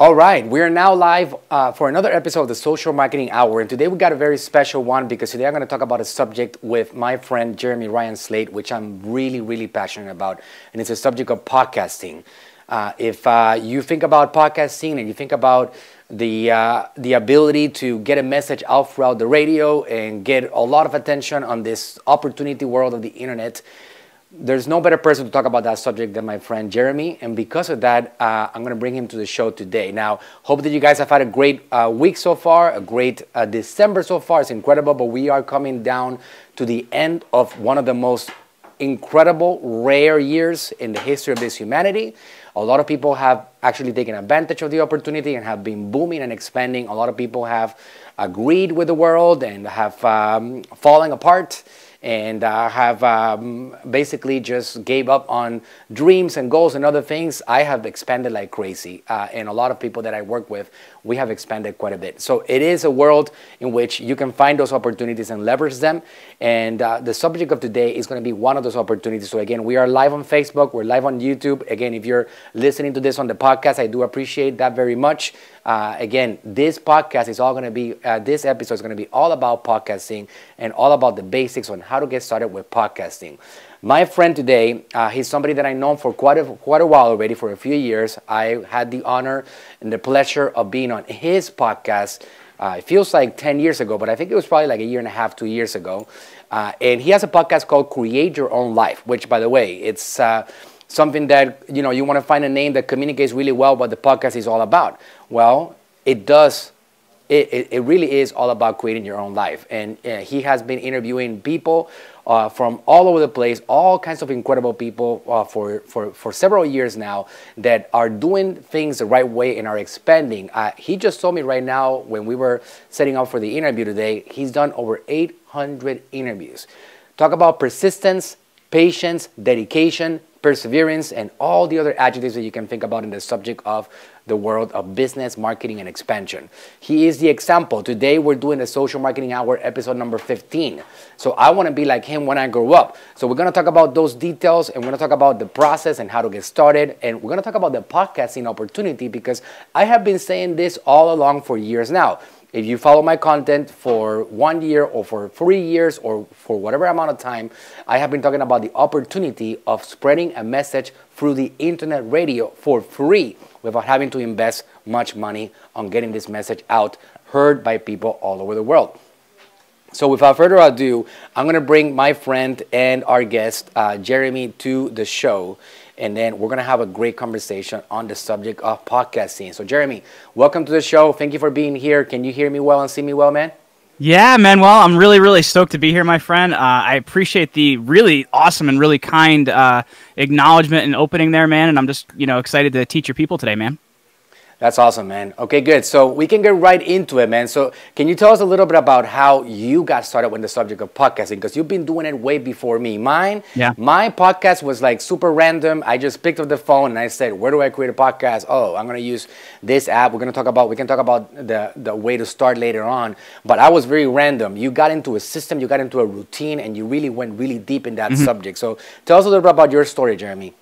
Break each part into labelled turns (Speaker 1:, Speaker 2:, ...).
Speaker 1: All right, we are now live uh, for another episode of the Social Marketing Hour. And today we got a very special one because today I'm going to talk about a subject with my friend Jeremy Ryan Slate, which I'm really, really passionate about. And it's a subject of podcasting. Uh, if uh, you think about podcasting and you think about the, uh, the ability to get a message out throughout the radio and get a lot of attention on this opportunity world of the internet, there's no better person to talk about that subject than my friend Jeremy. And because of that, uh, I'm going to bring him to the show today. Now, hope that you guys have had a great uh, week so far, a great uh, December so far. It's incredible, but we are coming down to the end of one of the most incredible, rare years in the history of this humanity. A lot of people have actually taken advantage of the opportunity and have been booming and expanding. A lot of people have agreed with the world and have um, fallen apart and uh, have um, basically just gave up on dreams and goals and other things, I have expanded like crazy. Uh, and a lot of people that I work with, we have expanded quite a bit. So it is a world in which you can find those opportunities and leverage them. And uh, the subject of today is going to be one of those opportunities. So again, we are live on Facebook, we're live on YouTube. Again, if you're listening to this on the podcast, I do appreciate that very much. Uh, again, this podcast is all going to be, uh, this episode is going to be all about podcasting and all about the basics on how to get started with podcasting. My friend today, uh, he's somebody that I know for quite a, quite a while already, for a few years. I had the honor and the pleasure of being on his podcast. Uh, it feels like 10 years ago, but I think it was probably like a year and a half, two years ago. Uh, and he has a podcast called Create Your Own Life, which, by the way, it's uh, something that you know you want to find a name that communicates really well what the podcast is all about well it does it, it, it really is all about creating your own life. And uh, he has been interviewing people uh, from all over the place all kinds of incredible people uh, for, for, for several years now that are doing things the right way and are expanding. Uh, he just told me right now when we were setting up for the interview today he's done over 800 interviews. Talk about persistence patience dedication perseverance, and all the other adjectives that you can think about in the subject of the world of business, marketing, and expansion. He is the example. Today, we're doing a social marketing hour episode number 15. So I want to be like him when I grow up. So we're going to talk about those details and we're going to talk about the process and how to get started. And we're going to talk about the podcasting opportunity because I have been saying this all along for years now. If you follow my content for one year or for three years or for whatever amount of time, I have been talking about the opportunity of spreading a message through the internet radio for free without having to invest much money on getting this message out, heard by people all over the world. So without further ado, I'm going to bring my friend and our guest, uh, Jeremy, to the show and then we're going to have a great conversation on the subject of podcasting. So, Jeremy, welcome to the show. Thank you for being here. Can you hear me well and see me well, man?
Speaker 2: Yeah, Manuel, I'm really, really stoked to be here, my friend. Uh, I appreciate the really awesome and really kind uh, acknowledgement and opening there, man. And I'm just, you know, excited to teach your people today, man.
Speaker 1: That's awesome, man. Okay, good. So we can get right into it, man. So can you tell us a little bit about how you got started with the subject of podcasting? Because you've been doing it way before me. Mine, yeah. my podcast was like super random. I just picked up the phone and I said, "Where do I create a podcast?" Oh, I'm gonna use this app. We're gonna talk about. We can talk about the the way to start later on. But I was very random. You got into a system, you got into a routine, and you really went really deep in that mm-hmm. subject. So tell us a little bit about your story, Jeremy.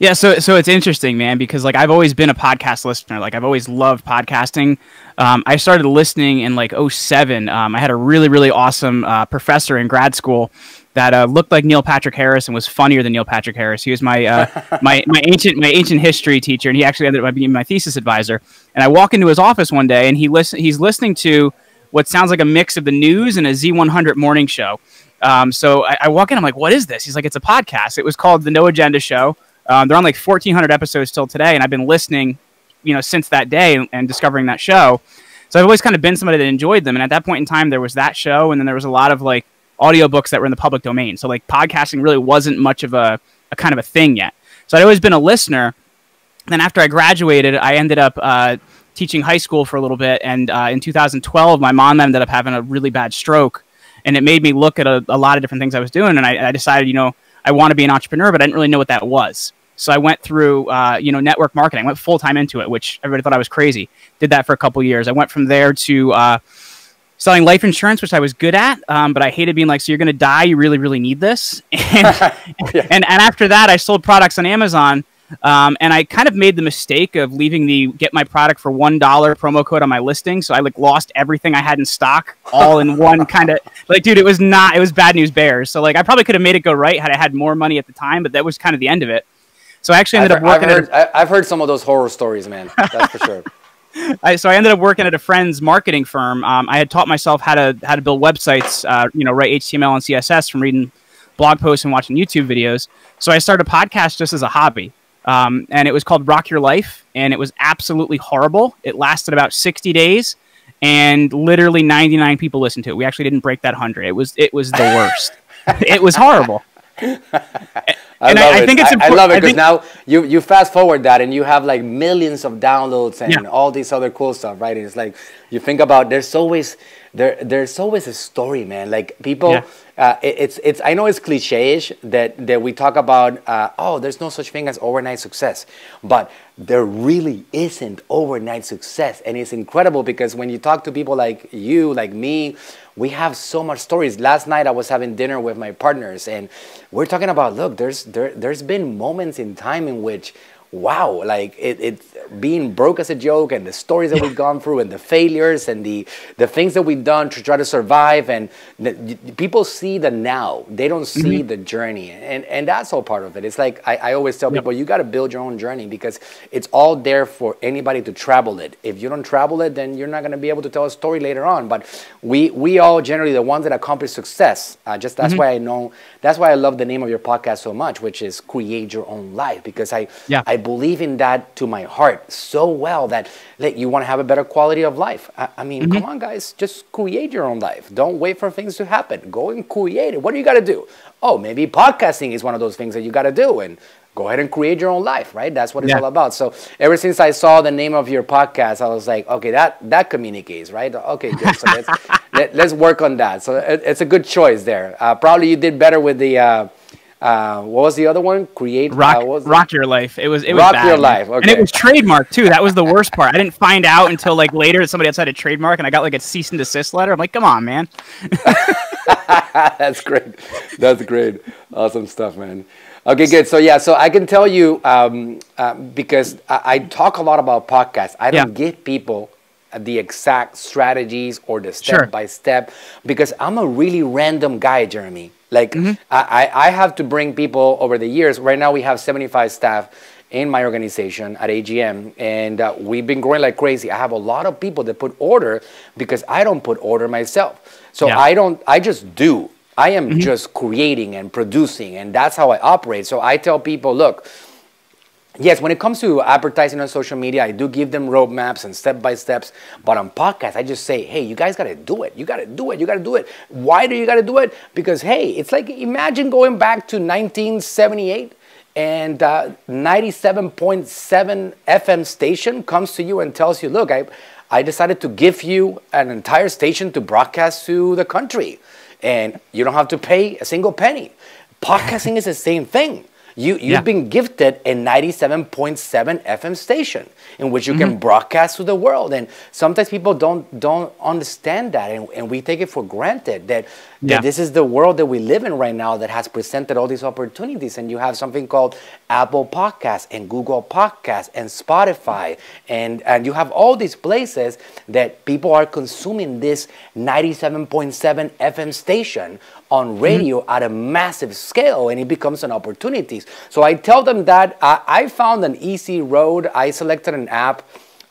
Speaker 2: Yeah, so so it's interesting, man, because like I've always been a podcast listener. Like I've always loved podcasting. Um, I started listening in like 07. Um, I had a really really awesome uh, professor in grad school that uh, looked like Neil Patrick Harris and was funnier than Neil Patrick Harris. He was my uh, my my ancient my ancient history teacher, and he actually ended up being my thesis advisor. And I walk into his office one day, and he listen he's listening to what sounds like a mix of the news and a Z100 morning show. Um, so I, I walk in, I'm like, "What is this?" He's like, "It's a podcast." It was called the No Agenda Show. Um, they're on like 1,400 episodes till today, and I've been listening, you know, since that day and, and discovering that show. So I've always kind of been somebody that enjoyed them. And at that point in time, there was that show, and then there was a lot of like audiobooks that were in the public domain. So like podcasting really wasn't much of a, a kind of a thing yet. So I'd always been a listener. Then after I graduated, I ended up uh, teaching high school for a little bit. And uh, in 2012, my mom ended up having a really bad stroke. And it made me look at a, a lot of different things I was doing. And I, I decided, you know, I want to be an entrepreneur, but I didn't really know what that was. So I went through, uh, you know, network marketing. I went full time into it, which everybody thought I was crazy. Did that for a couple years. I went from there to uh, selling life insurance, which I was good at, um, but I hated being like, so you're going to die. You really, really need this. And, yeah. and, and after that, I sold products on Amazon. Um, and I kind of made the mistake of leaving the get my product for one dollar promo code on my listing. So I like lost everything I had in stock all in one kind of like, dude, it was not, it was bad news bears. So like, I probably could have made it go right had I had more money at the time, but that was kind of the end of it. So I actually ended
Speaker 1: I've,
Speaker 2: up working.
Speaker 1: I've heard,
Speaker 2: at
Speaker 1: a, I've heard some of those horror stories, man. That's for sure.
Speaker 2: I, so I ended up working at a friend's marketing firm. Um, I had taught myself how to how to build websites, uh, you know, write HTML and CSS from reading blog posts and watching YouTube videos. So I started a podcast just as a hobby. Um, and it was called Rock Your Life, and it was absolutely horrible. It lasted about 60 days, and literally 99 people listened to it. We actually didn't break that 100. It was it was the worst. it was horrible.
Speaker 1: I
Speaker 2: And
Speaker 1: love
Speaker 2: I- I
Speaker 1: it.
Speaker 2: think it's
Speaker 1: I, I love it because now you you fast forward that and you have like millions of downloads and
Speaker 2: Yeah.
Speaker 1: all this other cool stuff, right? And it's like you think about there's always there there's always a story, man. Like people,
Speaker 2: Yeah.
Speaker 1: uh, it, it's it's I know it's cliche-ish that that we talk about. Uh, oh, there's no such thing as overnight success, but there really isn't overnight success, and it's incredible because when you talk to people like you, like me, we have so much stories. Last night I was having dinner with my partners, and we're talking about look, there's there there's been moments in time in which wow, like it, it's being broke as a joke, and the stories that we've gone through, and the failures, and the the things that we've done to try to survive, and the, people see the now, they don't see the journey, and and that's all part of it. It's like I, I always tell people, you got to build your own journey because it's all there for anybody to travel it. If you don't travel it, then you're not going to be able to tell a story later on. But we we all generally the ones that accomplish success. Uh, just that's why I know. That's why I love the name of your podcast so much, which is create your own life because I
Speaker 2: Yeah.
Speaker 1: I believe in that to my heart so well that like, you want to have a better quality of life. I, I mean, come on, guys, just create your own life. Don't wait for things to happen. Go and create it. What do you got to do? Oh, maybe podcasting is one of those things that you got to do, and go ahead and create your own life. Right? That's what it's
Speaker 2: Yeah.
Speaker 1: all about. So ever since I saw the name of your podcast, I was like, okay, that that communicates, right? Okay, good. So let's let, let's work on that. So it, it's a good choice there. Uh, probably you did better with the. Uh, uh, what was the other one? Create.
Speaker 2: Rock,
Speaker 1: uh, was
Speaker 2: rock your life. It was it was
Speaker 1: Rock
Speaker 2: bad,
Speaker 1: Your. Life,
Speaker 2: and it was trademarked too. That was the worst part. I didn't find out until like later that somebody else had a trademark, and I got like a cease and desist letter. I'm like, come on, man.
Speaker 1: That's great. That's great. Awesome stuff, man. Okay, good. So yeah, so I can tell you um, uh, because I, I talk a lot about podcasts. I don't
Speaker 2: Yeah.
Speaker 1: give people the exact strategies or the
Speaker 2: Sure.
Speaker 1: step by step because I'm a really random guy, Jeremy. Like
Speaker 2: Mm-hmm.
Speaker 1: I, I I have to bring people over the years. Right now we have 75 staff in my organization at AGM, and uh, we've been growing like crazy. I have a lot of people that put order because I don't put order myself. So
Speaker 2: Yeah.
Speaker 1: I don't. I just do. I am just creating and producing, and that's how I operate. So I tell people, look, yes, when it comes to advertising on social media, I do give them roadmaps and step by steps. But on podcasts, I just say, hey, you guys got to do it. You got to do it. You got to do it. Why do you got to do it? Because hey, it's like imagine going back to 1978 and uh, 97.7 FM station comes to you and tells you, look, I, I decided to give you an entire station to broadcast to the country, and you don't have to pay a single penny. Podcasting is the same thing. You, you've
Speaker 2: Yeah.
Speaker 1: been gifted a 97.7 FM station in which you can mm-hmm. broadcast to the world. And sometimes people don't, don't understand that, and, and we take it for granted that, that
Speaker 2: Yeah.
Speaker 1: this is the world that we live in right now that has presented all these opportunities. And you have something called Apple Podcasts and Google Podcasts and Spotify. And, and you have all these places that people are consuming this 97.7 FM station on radio at a massive scale and it becomes an opportunity. So I tell them that I, I found an easy road. I selected an app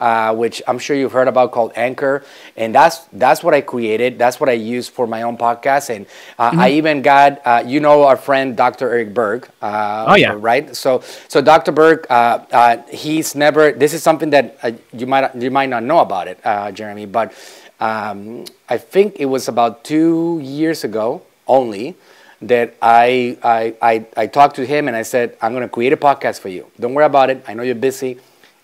Speaker 1: uh, which I'm sure you've heard about called Anchor, and that's that's what I created. That's what I use for my own podcast, and uh, I even got uh, you know our friend Dr. Eric Berg. Uh,
Speaker 2: Oh, yeah.
Speaker 1: right. So so Dr. Berg, uh, uh, he's never. This is something that uh, you might you might not know about it, uh, Jeremy, but um, I think it was about two years ago only that I, I, I, I talked to him and I said, I'm going to create a podcast for you. Don't worry about it. I know you're busy.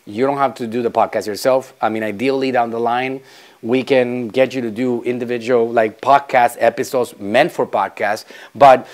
Speaker 1: You don't have to do the podcast yourself. I mean, ideally down the line, we can get you to do individual like podcast episodes meant for podcasts, but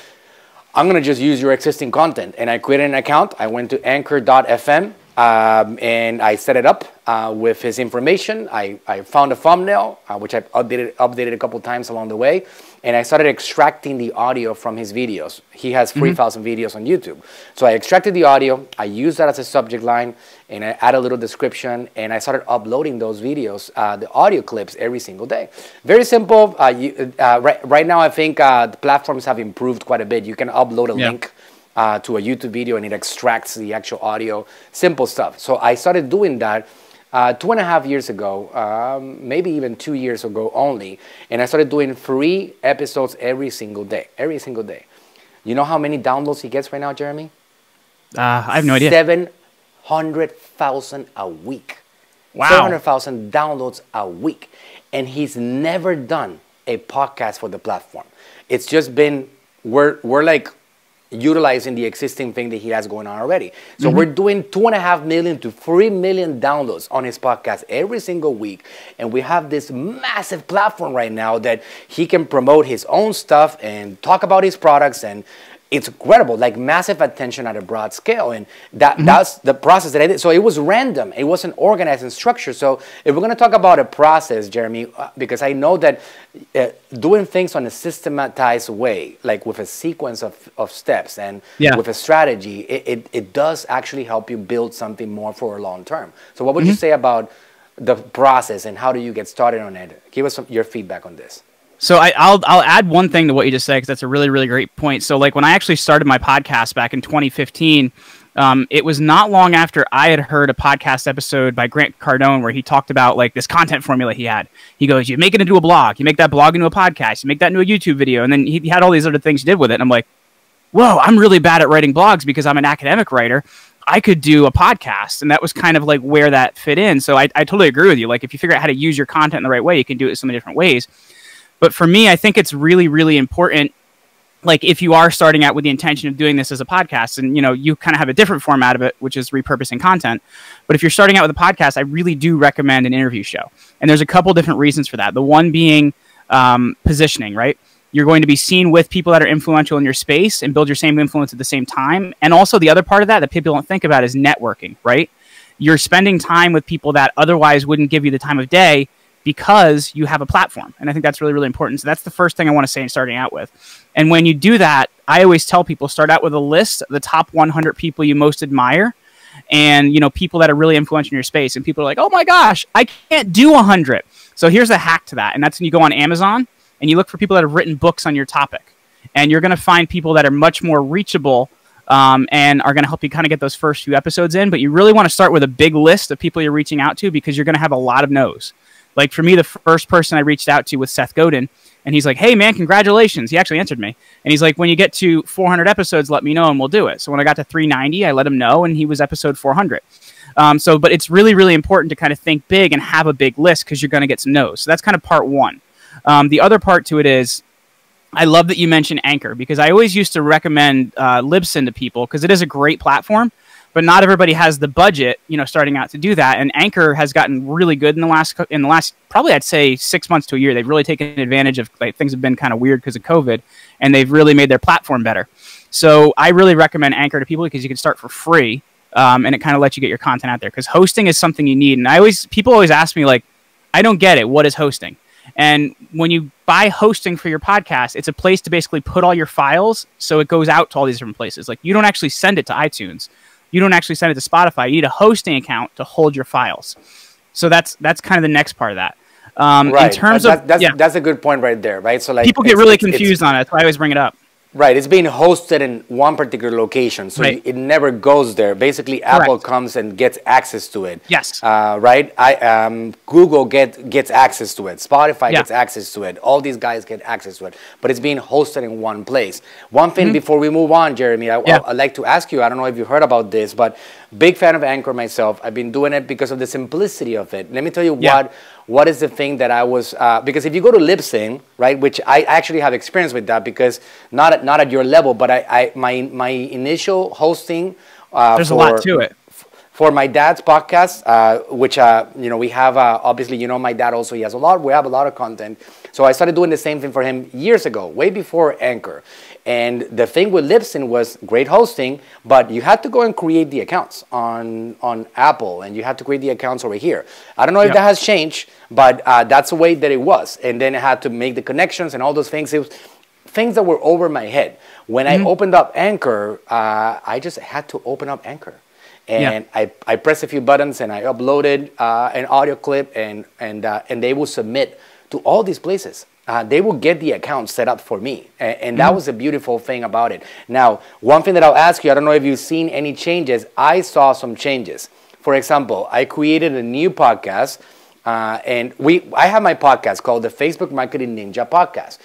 Speaker 1: I'm gonna just use your existing content. And I created an account. I went to anchor.fm Um, and I set it up uh, with his information. I, I found a thumbnail, uh, which I updated, updated a couple times along the way, and I started extracting the audio from his videos. He has 3,000 mm-hmm. videos on YouTube. So I extracted the audio, I used that as a subject line, and I add a little description, and I started uploading those videos, uh, the audio clips, every single day. Very simple. Uh, you, uh, right, right now, I think uh, the platforms have improved quite a bit. You can upload a yeah. link uh, to a YouTube video and it extracts the actual audio, simple stuff. So I started doing that uh, two and a half years ago, um, maybe even two years ago only, and I started doing three episodes every single day, every single day. You know how many downloads he gets right now, Jeremy?
Speaker 2: Uh, I have no idea.
Speaker 1: 700,000 a week. Wow. 700,000 downloads a week. And he's never done a podcast for the platform. It's just been, we're, we're like utilizing the existing thing that he has going on already. So mm-hmm. we're doing two and a half million to three million downloads on his podcast every single week. And we have this massive platform right now that he can promote his own stuff and talk about his products and it's incredible, like massive attention at a broad scale. And that, mm-hmm. that's the process that I did. So it was random. It wasn't organized and structured. So if we're going to talk about a process, Jeremy, uh, because I know that uh, doing things on a systematized way, like with a sequence of, of steps and yeah. with a strategy, it, it, it, does actually help you build something more for a long term. So what would mm-hmm. you say about the process and how do you get started on it? Give us some, your feedback on this.
Speaker 2: So I, will I'll add one thing to what you just said because that's a really really great point. So like when I actually started my podcast back in 2015, um, it was not long after I had heard a podcast episode by Grant Cardone where he talked about like this content formula he had. He goes, "You make it into a blog, you make that blog into a podcast, you make that into a YouTube video," and then he, he had all these other things he did with it. And I'm like, "Whoa, I'm really bad at writing blogs because I'm an academic writer." I could do a podcast. And that was kind of like where that fit in. So I, I totally agree with you. Like, if you figure out how to use your content in the right way, you can do it so many different ways. But for me, I think it's really, really important. Like if you are starting out with the intention of doing this as a podcast, and you know you kind of have a different format of it, which is repurposing content. But if you're starting out with a podcast, I really do recommend an interview show. And there's a couple different reasons for that. The one being um, positioning, right? You're going to be seen with people that are influential in your space and build your same influence at the same time. And also the other part of that that people don't think about is networking, right? You're spending time with people that otherwise wouldn't give you the time of day because you have a platform. And I think that's really, really important. So that's the first thing I want to say in starting out with. And when you do that, I always tell people start out with a list of the top 100 people you most admire and you know people that are really influential in your space and people are like oh my gosh i can't do 100 so here's a hack to that and that's when you go on amazon and you look for people that have written books on your topic and you're going to find people that are much more reachable um, and are going to help you kind of get those first few episodes in but you really want to start with a big list of people you're reaching out to because you're going to have a lot of no's like for me, the first person I reached out to was Seth Godin, and he's like, "Hey man, congratulations!" He actually answered me, and he's like, "When you get to 400 episodes, let me know and we'll do it." So when I got to 390, I let him know, and he was episode 400. Um, so, but it's really, really important to kind of think big and have a big list because you're going to get some no's. So that's kind of part one. Um, the other part to it is I love that you mentioned Anchor because I always used to recommend uh, Libsyn to people because it is a great platform but not everybody has the budget, you know, starting out to do that. And Anchor has gotten really good in the last in the last probably I'd say six months to a year. They've really taken advantage of like things have been kind of weird because of COVID, and they've really made their platform better. So I really recommend Anchor to people because you can start for free, um, and it kind of lets you get your content out there. Because hosting is something you need, and I always people always ask me like, I don't get it. What is hosting? And when you buy hosting for your podcast, it's a place to basically put all your files so it goes out to all these different places. Like you don't actually send it to iTunes you don't actually send it to Spotify. You need a hosting account to hold your files. So that's that's kind of the next part of that.
Speaker 1: Um, right. In terms that, of that's, yeah. that's a good point right there, right? So like
Speaker 2: people get really confused on it. That's why I always bring it up.
Speaker 1: Right, it's being hosted in one particular location, so right. it never goes there. Basically, Apple Correct. comes and gets access to it.
Speaker 2: Yes.
Speaker 1: Uh, right. I um, Google get gets access to it. Spotify yeah. gets access to it. All these guys get access to it, but it's being hosted in one place. One thing mm-hmm. before we move on, Jeremy, I, yeah. I'd like to ask you. I don't know if you heard about this, but big fan of Anchor myself. I've been doing it because of the simplicity of it. Let me tell you yeah. what what is the thing that I was uh, because if you go to Libsyn, right, which I actually have experience with that because not at, not at your level, but I, I my my initial hosting.
Speaker 2: Uh, There's for, a lot to it.
Speaker 1: For my dad's podcast, uh, which uh, you know we have, uh, obviously you know my dad also he has a lot. We have a lot of content, So I started doing the same thing for him years ago, way before Anchor. And the thing with Libsyn was great hosting, but you had to go and create the accounts on on Apple, and you had to create the accounts over here. I don't know if that has changed, but uh, that's the way that it was. And then I had to make the connections and all those things. It was things that were over my head. When mm-hmm. I opened up Anchor, uh, I just had to open up Anchor and yeah. I, I pressed a few buttons and I uploaded uh, an audio clip and and uh, and they will submit to all these places. Uh, they will get the account set up for me, and, and that mm-hmm. was a beautiful thing about it. Now, one thing that I'll ask you, I don't know if you've seen any changes. I saw some changes. For example, I created a new podcast. Uh, and we, I have my podcast called the Facebook Marketing Ninja Podcast.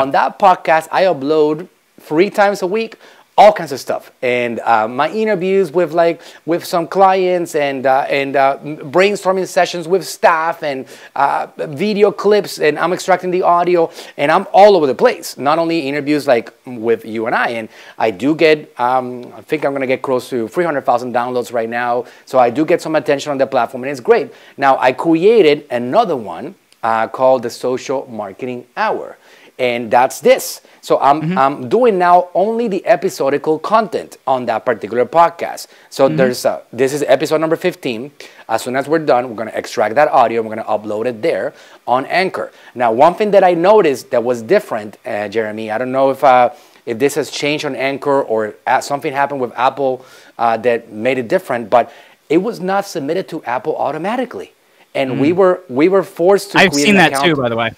Speaker 1: On that podcast, I upload three times a week all kinds of stuff. And uh, my interviews with like with some clients and uh, and uh, brainstorming sessions with staff and uh, video clips and i'm extracting the audio and i'm all over the place. Not only interviews like with you and i and i do get um, i think i'm going to get close to 300000 downloads right now so i do get some attention on the platform and it's great. Now i created another one uh, called the social marketing hour and that's this. So I'm, mm-hmm. I'm doing now only the episodical content on that particular podcast. So mm-hmm. there's a, this is episode number 15. As soon as we're done, we're going to extract that audio. And we're going to upload it there on Anchor. Now, one thing that I noticed that was different, uh, Jeremy, I don't know if uh, if this has changed on Anchor or something happened with Apple uh, that made it different, but it was not submitted to Apple automatically, and mm. we were we were forced to.
Speaker 2: I've seen that account. too, by the way.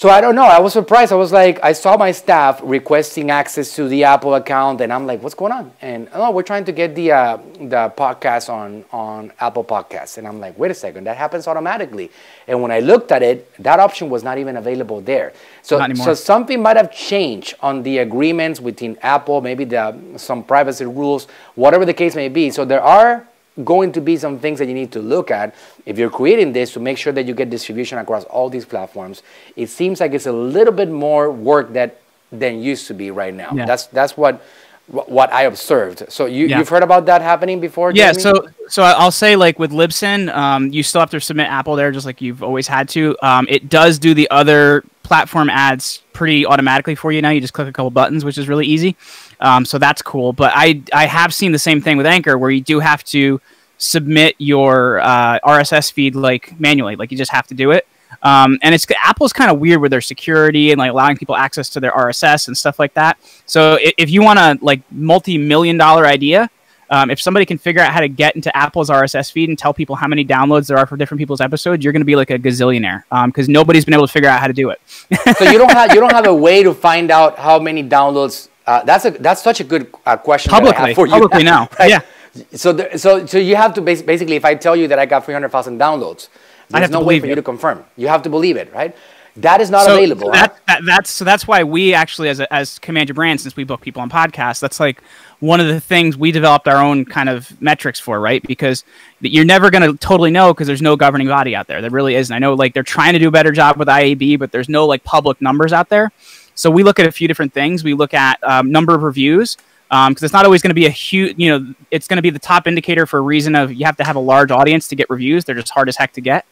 Speaker 1: So I don't know. I was surprised. I was like, I saw my staff requesting access to the Apple account, and I'm like, what's going on? And oh, we're trying to get the uh, the podcast on on Apple Podcasts, and I'm like, wait a second, that happens automatically. And when I looked at it, that option was not even available there. So so something might have changed on the agreements between Apple, maybe the some privacy rules, whatever the case may be. So there are going to be some things that you need to look at if you're creating this to make sure that you get distribution across all these platforms. It seems like it's a little bit more work that than used to be right now. Yeah. That's that's what what I observed. So you, yeah. you've heard about that happening before?
Speaker 2: Yeah. So so I'll say like with Libsyn, um, you still have to submit Apple there, just like you've always had to. Um, it does do the other platform ads pretty automatically for you now. You just click a couple buttons, which is really easy. Um, so that's cool. But I I have seen the same thing with Anchor, where you do have to submit your uh, RSS feed like manually, like you just have to do it. Um, and it's Apple's kind of weird with their security and like allowing people access to their RSS and stuff like that. So if, if you want a like multi-million dollar idea, um, if somebody can figure out how to get into Apple's RSS feed and tell people how many downloads there are for different people's episodes, you're going to be like a gazillionaire because um, nobody's been able to figure out how to do it.
Speaker 1: so you don't have you don't have a way to find out how many downloads. Uh, that's a that's such a good uh, question
Speaker 2: publicly for you. Publicly now, right? yeah.
Speaker 1: So there, so so you have to bas- basically, if I tell you that I got 300,000 downloads, there's no way for you to confirm. You have to believe it, right? That is not so available.
Speaker 2: That, that, that's so that's why we actually, as a, as Command Your Brand, since we book people on podcasts, that's like one of the things we developed our own kind of metrics for, right? Because you're never going to totally know because there's no governing body out there. There really isn't. I know like they're trying to do a better job with IAB, but there's no like public numbers out there. So we look at a few different things. We look at um, number of reviews because um, it's not always going to be a huge, you know, it's going to be the top indicator for a reason of you have to have a large audience to get reviews. They're just hard as heck to get.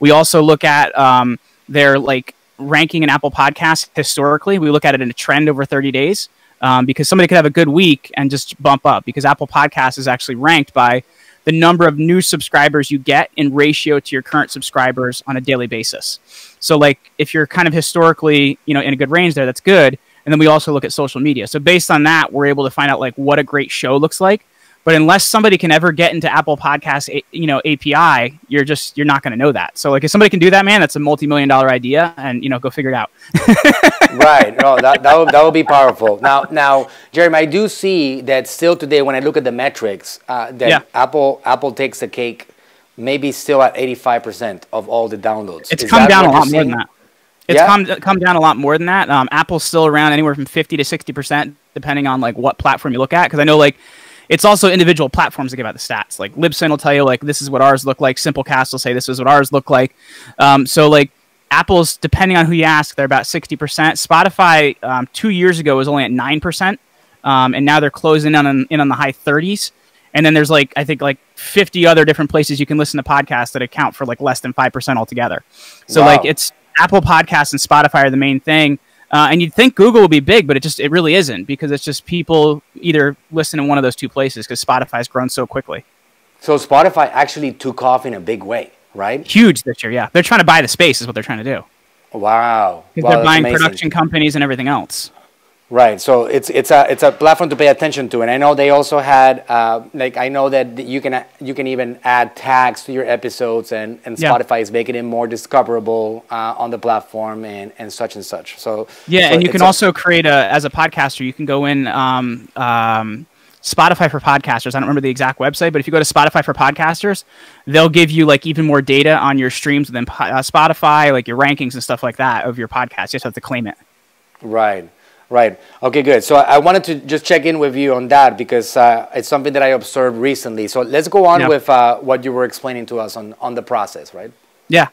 Speaker 2: We also look at um, their like ranking in Apple Podcasts historically. We look at it in a trend over 30 days um, because somebody could have a good week and just bump up because Apple Podcasts is actually ranked by the number of new subscribers you get in ratio to your current subscribers on a daily basis. So like if you're kind of historically, you know, in a good range there, that's good. And then we also look at social media. So based on that, we're able to find out like what a great show looks like. But unless somebody can ever get into Apple Podcast, you know, API, you're just you're not going to know that. So like if somebody can do that, man, that's a multi-million dollar idea, and you know, go figure it out.
Speaker 1: right. No, that that would, that would be powerful. Now, now, Jeremy, I do see that still today when I look at the metrics, uh, that yeah. Apple Apple takes the cake, maybe still at 85 percent of all the downloads.
Speaker 2: It's Is come down a lot more than that. It's yeah. come come down a lot more than that. Um, Apple's still around anywhere from 50 to 60 percent, depending on like what platform you look at. Because I know like it's also individual platforms that give out the stats. Like Libsyn will tell you like this is what ours look like. Simplecast will say this is what ours look like. Um, so like Apple's depending on who you ask, they're about sixty percent. Spotify um, two years ago was only at nine percent, um, and now they're closing in on in on the high thirties. And then there's like I think like 50 other different places you can listen to podcasts that account for like less than 5% altogether. So wow. like it's Apple Podcasts and Spotify are the main thing. Uh, and you'd think Google would be big, but it just it really isn't because it's just people either listen in one of those two places because Spotify's grown so quickly.
Speaker 1: So Spotify actually took off in a big way, right?
Speaker 2: Huge this year, yeah. They're trying to buy the space, is what they're trying to do.
Speaker 1: Wow.
Speaker 2: Because wow, they're buying amazing. production companies and everything else.
Speaker 1: Right. So it's it's a it's a platform to pay attention to, and I know they also had uh, like I know that you can you can even add tags to your episodes, and and Spotify is making it more discoverable uh, on the platform and and such and such. So
Speaker 2: yeah,
Speaker 1: so
Speaker 2: and you can also create a as a podcaster, you can go in. Um, um, Spotify for podcasters. I don't remember the exact website, but if you go to Spotify for podcasters, they'll give you like even more data on your streams than uh, Spotify, like your rankings and stuff like that of your podcast. You just have to claim it.
Speaker 1: Right. Right. Okay, good. So I wanted to just check in with you on that because uh, it's something that I observed recently. So let's go on yeah. with uh, what you were explaining to us on, on the process, right?
Speaker 2: Yeah.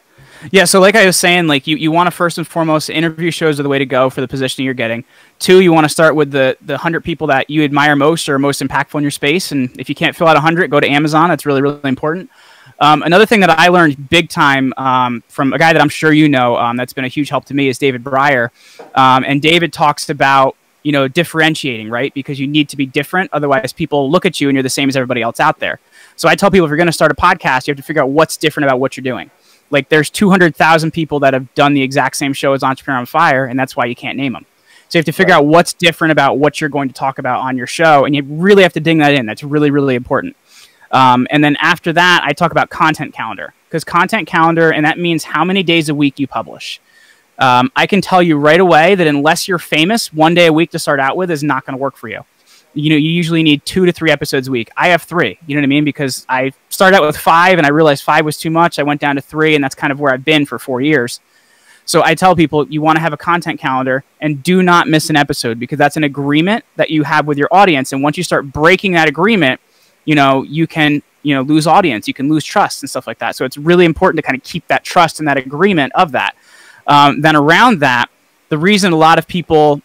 Speaker 2: Yeah, so like I was saying, like you, you want to first and foremost interview shows are the way to go for the positioning you're getting. Two, you want to start with the the hundred people that you admire most or most impactful in your space. And if you can't fill out hundred, go to Amazon. That's really really important. Um, another thing that I learned big time um, from a guy that I'm sure you know um, that's been a huge help to me is David Brier. Um, and David talks about you know differentiating right? Because you need to be different otherwise people look at you and you're the same as everybody else out there. So i tell people if you're going to start a podcast you have to figure out what's different about what you're doing. Like there's 200000 people that have done the exact same show as entrepreneur on fire and that's why you can't name them so you have to figure right. out what's different about what you're going to talk about on your show and you really have to ding that in. That's really really important um, and then after that, I talk about content calendar because content calendar, and that means how many days a week you publish. Um, I can tell you right away that unless you're famous, one day a week to start out with is not going to work for you. You know, you usually need two to three episodes a week. I have three. You know what I mean? Because I started out with five, and I realized five was too much. I went down to three, and that's kind of where I've been for four years. So I tell people you want to have a content calendar and do not miss an episode because that's an agreement that you have with your audience. And once you start breaking that agreement, you know, you can, you know, lose audience, you can lose trust and stuff like that. So it's really important to kind of keep that trust and that agreement of that. Um, then around that, the reason a lot of people,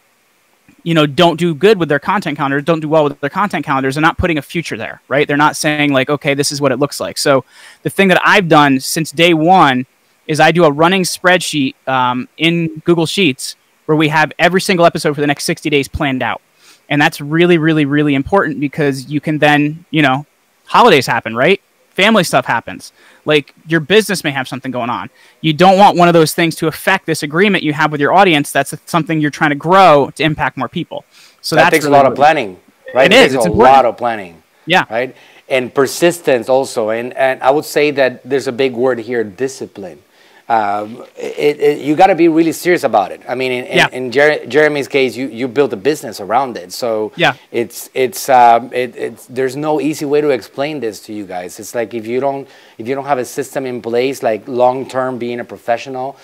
Speaker 2: you know, don't do good with their content calendars, don't do well with their content calendars, they're not putting a future there, right? They're not saying like, okay, this is what it looks like. So the thing that I've done since day one is I do a running spreadsheet um, in Google Sheets where we have every single episode for the next 60 days planned out and that's really really really important because you can then you know holidays happen right? Family stuff happens. Like your business may have something going on. You don't want one of those things to affect this agreement you have with your audience that's something you're trying to grow to impact more people.
Speaker 1: So that takes really a lot of planning right?
Speaker 2: It,
Speaker 1: it
Speaker 2: is. It's
Speaker 1: a
Speaker 2: important.
Speaker 1: lot of planning
Speaker 2: yeah.
Speaker 1: right? And persistence also. And and i would say that there's a big word here discipline um, it, it, you got to be really serious about it. I mean, in, yeah. in, in Jer Jeremy's case, you, you built a business around it, so
Speaker 2: yeah,
Speaker 1: it's it's um, it, it's there's no easy way to explain this to you guys. It's like if you don't if you don't have a system in place, like long term being a professional,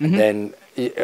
Speaker 1: mm -hmm. then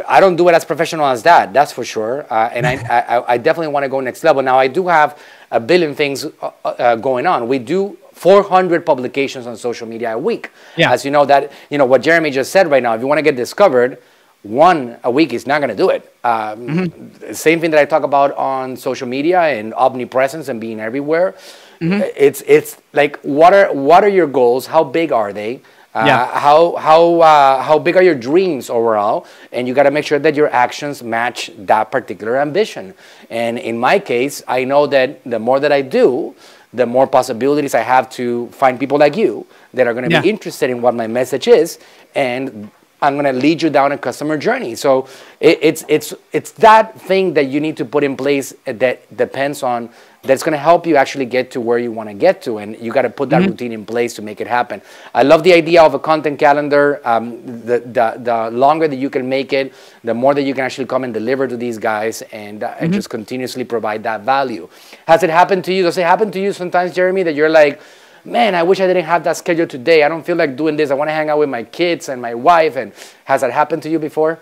Speaker 1: I don't do it as professional as that. That's for sure. Uh, and I, I, I definitely want to go next level. Now I do have a billion things uh, uh, going on. We do 400 publications on social media a week. Yeah. As you know that, you know, what Jeremy just said right now, if you want to get discovered, one a week is not going to do it. Um, mm-hmm. Same thing that I talk about on social media and omnipresence and being everywhere. Mm-hmm. It's it's like what are what are your goals? How big are they? Uh, yeah. How how uh, how big are your dreams overall? And you got to make sure that your actions match that particular ambition. And in my case, I know that the more that I do, the more possibilities I have to find people like you that are going to yeah. be interested in what my message is, and I'm going to lead you down a customer journey. So it, it's it's it's that thing that you need to put in place that depends on that's going to help you actually get to where you want to get to and you got to put that mm-hmm. routine in place to make it happen i love the idea of a content calendar um, the, the, the longer that you can make it the more that you can actually come and deliver to these guys and, uh, mm-hmm. and just continuously provide that value has it happened to you does it happen to you sometimes jeremy that you're like man i wish i didn't have that schedule today i don't feel like doing this i want to hang out with my kids and my wife and has that happened to you before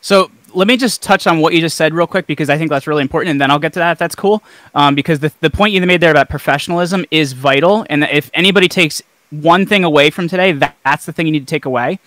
Speaker 2: so let me just touch on what you just said real quick because I think that's really important, and then I'll get to that if that's cool. Um, because the, the point you made there about professionalism is vital, and if anybody takes one thing away from today, that, that's the thing you need to take away.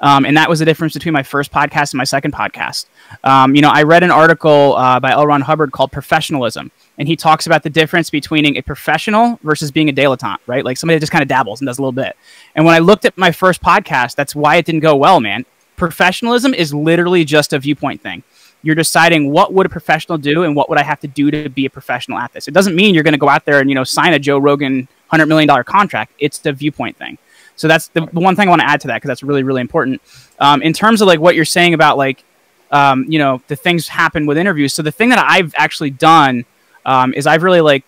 Speaker 2: Um, and that was the difference between my first podcast and my second podcast. Um, you know, I read an article uh, by L. Ron Hubbard called Professionalism, and he talks about the difference between a professional versus being a dilettante, right? Like somebody that just kind of dabbles and does a little bit. And when I looked at my first podcast, that's why it didn't go well, man professionalism is literally just a viewpoint thing. You're deciding what would a professional do and what would I have to do to be a professional at this. It doesn't mean you're going to go out there and you know sign a Joe Rogan hundred million dollar contract. It's the viewpoint thing. So that's the, one thing I want to add to that because that's really really important. Um, in terms of like what you're saying about like um, you know the things happen with interviews. So the thing that I've actually done um, is I've really like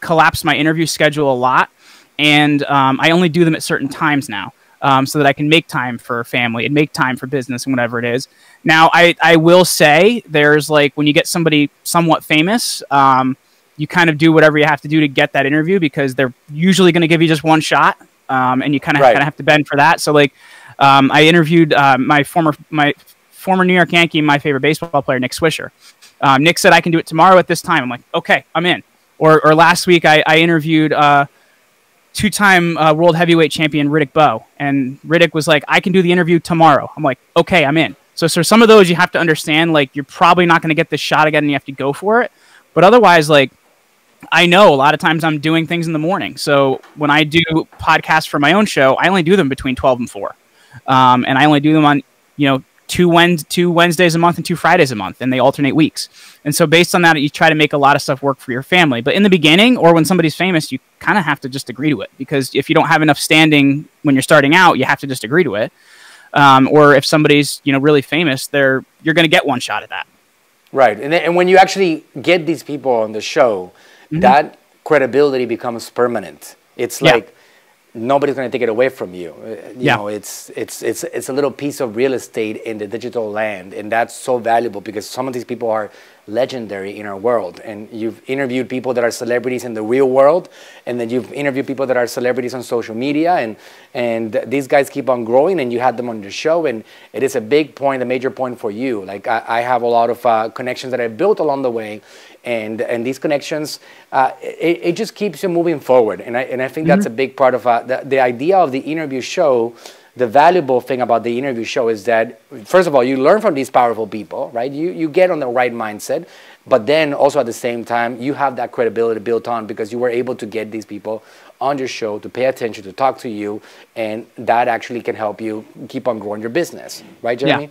Speaker 2: collapsed my interview schedule a lot, and um, I only do them at certain times now um, so that I can make time for family and make time for business and whatever it is. Now, I, I will say there's like when you get somebody somewhat famous, um, you kind of do whatever you have to do to get that interview because they're usually going to give you just one shot, um, and you kind of right. kind of have to bend for that. So like, um, I interviewed uh, my former my former New York Yankee, my favorite baseball player, Nick Swisher. Um, Nick said I can do it tomorrow at this time. I'm like, okay, I'm in. Or, or last week I, I interviewed uh, two-time uh, world heavyweight champion Riddick Bowe, and Riddick was like, "I can do the interview tomorrow." I'm like, "Okay, I'm in." So, so some of those you have to understand, like you're probably not going to get this shot again, and you have to go for it. But otherwise, like I know a lot of times I'm doing things in the morning. So when I do podcasts for my own show, I only do them between 12 and 4. Um, and I only do them on, you know, two, two Wednesdays a month and two Fridays a month, and they alternate weeks. And so, based on that, you try to make a lot of stuff work for your family. But in the beginning, or when somebody's famous, you kind of have to just agree to it because if you don't have enough standing when you're starting out, you have to just agree to it. Um, or if somebody's you know really famous, they're you're going to get one shot at that.
Speaker 1: Right, and and when you actually get these people on the show, mm-hmm. that credibility becomes permanent. It's like yeah nobody's going to take it away from you. Uh, you yeah. know, it's it's it's it's a little piece of real estate in the digital land, and that's so valuable because some of these people are legendary in our world. And you've interviewed people that are celebrities in the real world, and then you've interviewed people that are celebrities on social media, and and these guys keep on growing, and you had them on your show, and it is a big point, a major point for you. Like I, I have a lot of uh, connections that I built along the way, and and these connections, uh, it, it just keeps you moving forward, and I and I think mm-hmm. that's a big part of uh, the the idea of the interview show. The valuable thing about the interview show is that first of all you learn from these powerful people right? You you get on the right mindset but then also at the same time you have that credibility built on because you were able to get these people on your show to pay attention to talk to you and that actually can help you keep on growing your business. Right jeremy?
Speaker 2: Yeah.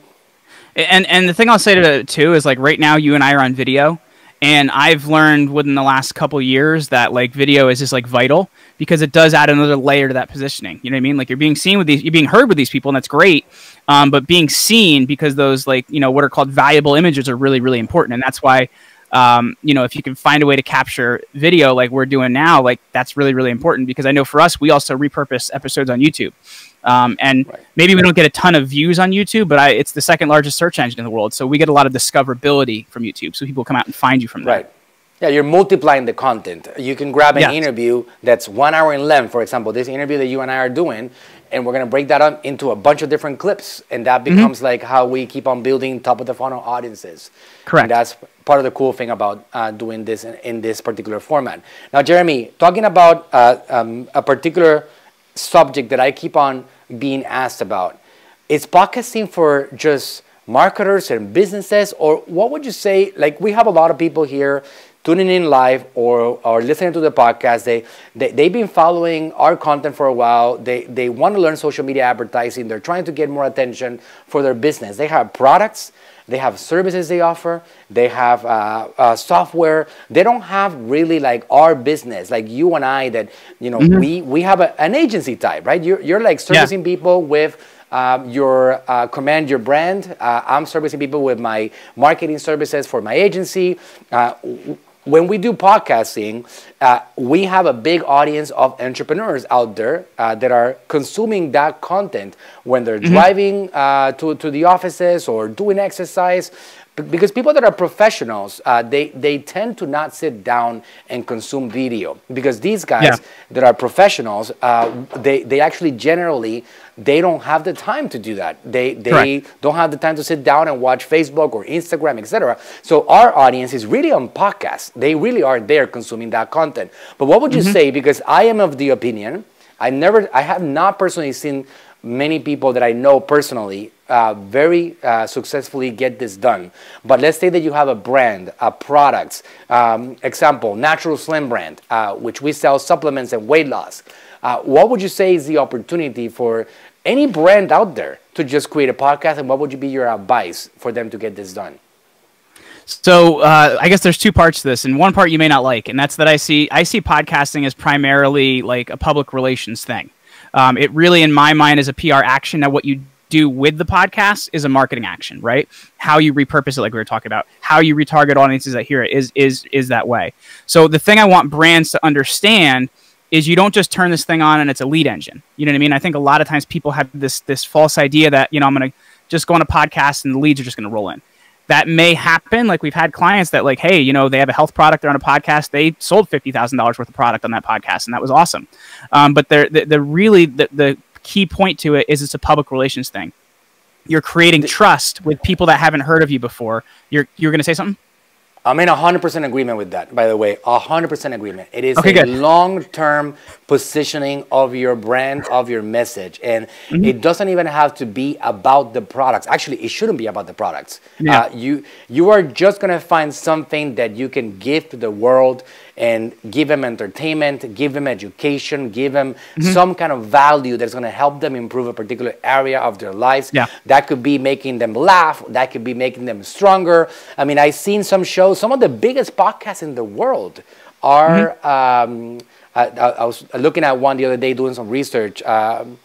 Speaker 2: and and the thing i'll say to too is like right now you and i are on video and I've learned within the last couple years that like video is just like vital because it does add another layer to that positioning. You know what I mean? Like you're being seen with these, you're being heard with these people, and that's great. Um, but being seen because those like you know what are called valuable images are really really important, and that's why um, you know if you can find a way to capture video like we're doing now, like that's really really important because I know for us we also repurpose episodes on YouTube. Um, and right. maybe we don't get a ton of views on YouTube, but I, it's the second largest search engine in the world. So we get a lot of discoverability from YouTube. So people come out and find you from there.
Speaker 1: Right. Yeah, you're multiplying the content. You can grab an interview that's one hour in length, for example, this interview that you and I are doing, and we're gonna break that up into a bunch of different clips, and that mm-hmm. becomes mm-hmm. like how we keep on building top of the funnel audiences.
Speaker 2: Correct.
Speaker 1: And that's part of the cool thing about uh, doing this in, in, this particular format. Now, Jeremy, talking about uh, um, a particular subject that I keep on being asked about. Is podcasting for just marketers and businesses, or what would you say? Like, we have a lot of people here tuning in live or, or listening to the podcast. They, they, they've been following our content for a while. They, they want to learn social media advertising. They're trying to get more attention for their business. They have products they have services they offer. They have uh, uh, software. They don't have really like our business, like you and I. That you know, mm-hmm. we we have a, an agency type, right? You're you're like servicing yeah. people with. Um, your uh, command your brand. Uh, I'm servicing people with my marketing services for my agency. When we do podcasting, uh, we have a big audience of entrepreneurs out there uh, that are consuming that content when they're mm-hmm. driving uh, to, to the offices or doing exercise because people that are professionals uh, they, they tend to not sit down and consume video. Because these guys yeah. that are professionals uh, they, they actually generally they don't have the time to do that. They, they don't have the time to sit down and watch facebook or instagram etc so our audience is really on podcasts. They really are there consuming that content. But what would you mm-hmm. say? Because i am of the opinion i never i have not personally seen many people that I know personally uh, very uh, successfully get this done. But let's say that you have a brand, a product, um, example, Natural Slim brand, uh, which we sell supplements and weight loss. Uh, what would you say is the opportunity for any brand out there to just create a podcast, and what would be your advice for them to get this done?
Speaker 2: So uh, I guess there's two parts to this, and one part you may not like, and that's that I see I see podcasting as primarily like a public relations thing. Um, it really, in my mind, is a PR action. Now, what you do with the podcast is a marketing action, right? How you repurpose it, like we were talking about, how you retarget audiences that hear it is is is that way. So the thing I want brands to understand is you don't just turn this thing on and it's a lead engine. You know what I mean? I think a lot of times people have this this false idea that you know I'm going to just go on a podcast and the leads are just going to roll in that may happen. Like we've had clients that like, hey, you know, they have a health product, they're on a podcast, they sold fifty thousand dollars worth of product on that podcast, and that was awesome. Um, but they're, the, the really the, the key point to it is it's a public relations thing. You're creating trust with people that haven't heard of you before. You're you're going to say something.
Speaker 1: I'm in 100% agreement with that, by the way. 100% agreement. It is okay, a long term positioning of your brand, of your message. And mm-hmm. it doesn't even have to be about the products. Actually, it shouldn't be about the products. Yeah. Uh, you, you are just going to find something that you can give to the world and give them entertainment, give them education, give them mm-hmm. some kind of value that's going to help them improve a particular area of their lives. Yeah. That could be making them laugh, that could be making them stronger. I mean, I've seen some shows, some of the biggest podcasts in the world are. Mm-hmm. Um, I, I, was looking at one the other day doing some research. Um,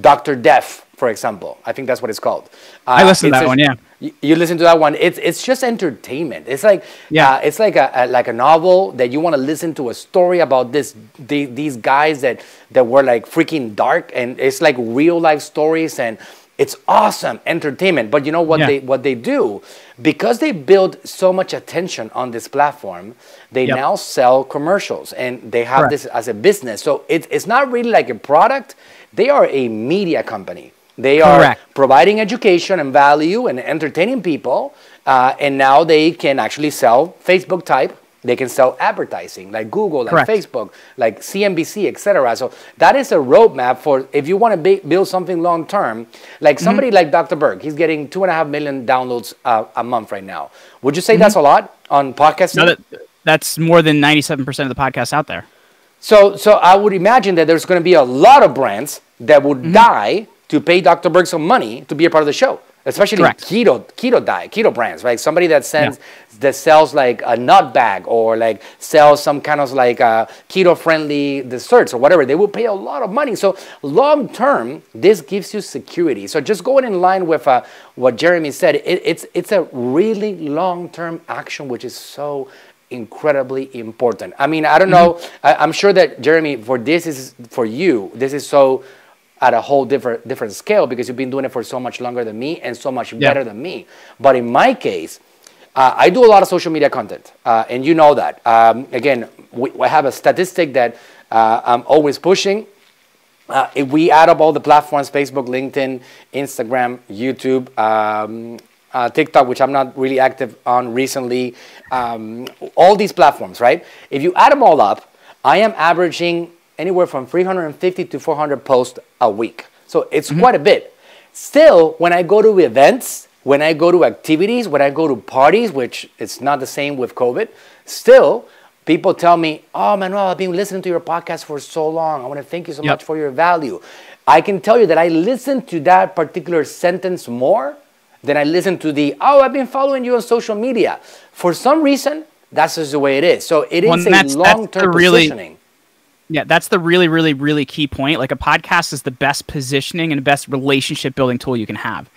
Speaker 1: Dr. Death, for example. I think that's what it's called.
Speaker 2: Uh, I listened to that a, one, yeah.
Speaker 1: You, you, listen to that one. It's it's just entertainment. It's like yeah, uh, it's like a, a, like a novel that you want to listen to a story about this the, these guys that that were like freaking dark, and it's like real life stories and. It's awesome entertainment, but you know what yeah. they what they do because they build so much attention on this platform. They yep. now sell commercials and they have Correct. this as a business. So it's it's not really like a product they are a media company. They Correct. are providing education and value and entertaining people, uh, and now they can actually sell Facebook type. They can sell advertising like Google, like Correct. Facebook, like CNBC, etc. So that is a roadmap for if you want to build something long term. Like somebody mm-hmm. like Dr. Berg, he's getting two and a half million downloads uh, a month right now. Would you say mm-hmm. that's a lot on podcasting? No, that,
Speaker 2: that's more than ninety-seven percent of the podcasts out there.
Speaker 1: So, so I would imagine that there's going to be a lot of brands that would mm-hmm. die to pay Dr. Berg some money to be a part of the show, especially keto keto diet keto brands, right? Somebody that sends yeah. that sells like a nut bag or like sells some kind of like uh, keto friendly desserts or whatever. They will pay a lot of money. So long term, this gives you security. So just going in line with uh, what Jeremy said, it, it's it's a really long term action, which is so incredibly important. I mean, I don't know. Mm-hmm. I, am sure that Jeremy, for this is for you. This is so at a whole different different scale because you've been doing it for so much longer than me and so much yeah. better than me. But in my case, uh, I do a lot of social media content, uh, and you know that. Um, again, we, we, have a statistic that uh, I'm always pushing. Uh, if we add up all the platforms Facebook, LinkedIn, Instagram, YouTube, um, uh, TikTok, which I'm not really active on recently, um, all these platforms, right? If you add them all up, I am averaging anywhere from 350 to 400 posts a week. So it's mm-hmm. quite a bit. Still, when I go to events, when I go to activities, when I go to parties, which it's not the same with COVID, still, people tell me, Oh, Manuel, I've been listening to your podcast for so long. I want to thank you so yep. much for your value. I can tell you that I listen to that particular sentence more than I listen to the, Oh, I've been following you on social media. For some reason, that's just the way it is. So it is well, a long term positioning.
Speaker 2: Yeah, that's the really, really, really key point. Like a podcast is the best positioning and best relationship building tool you can have,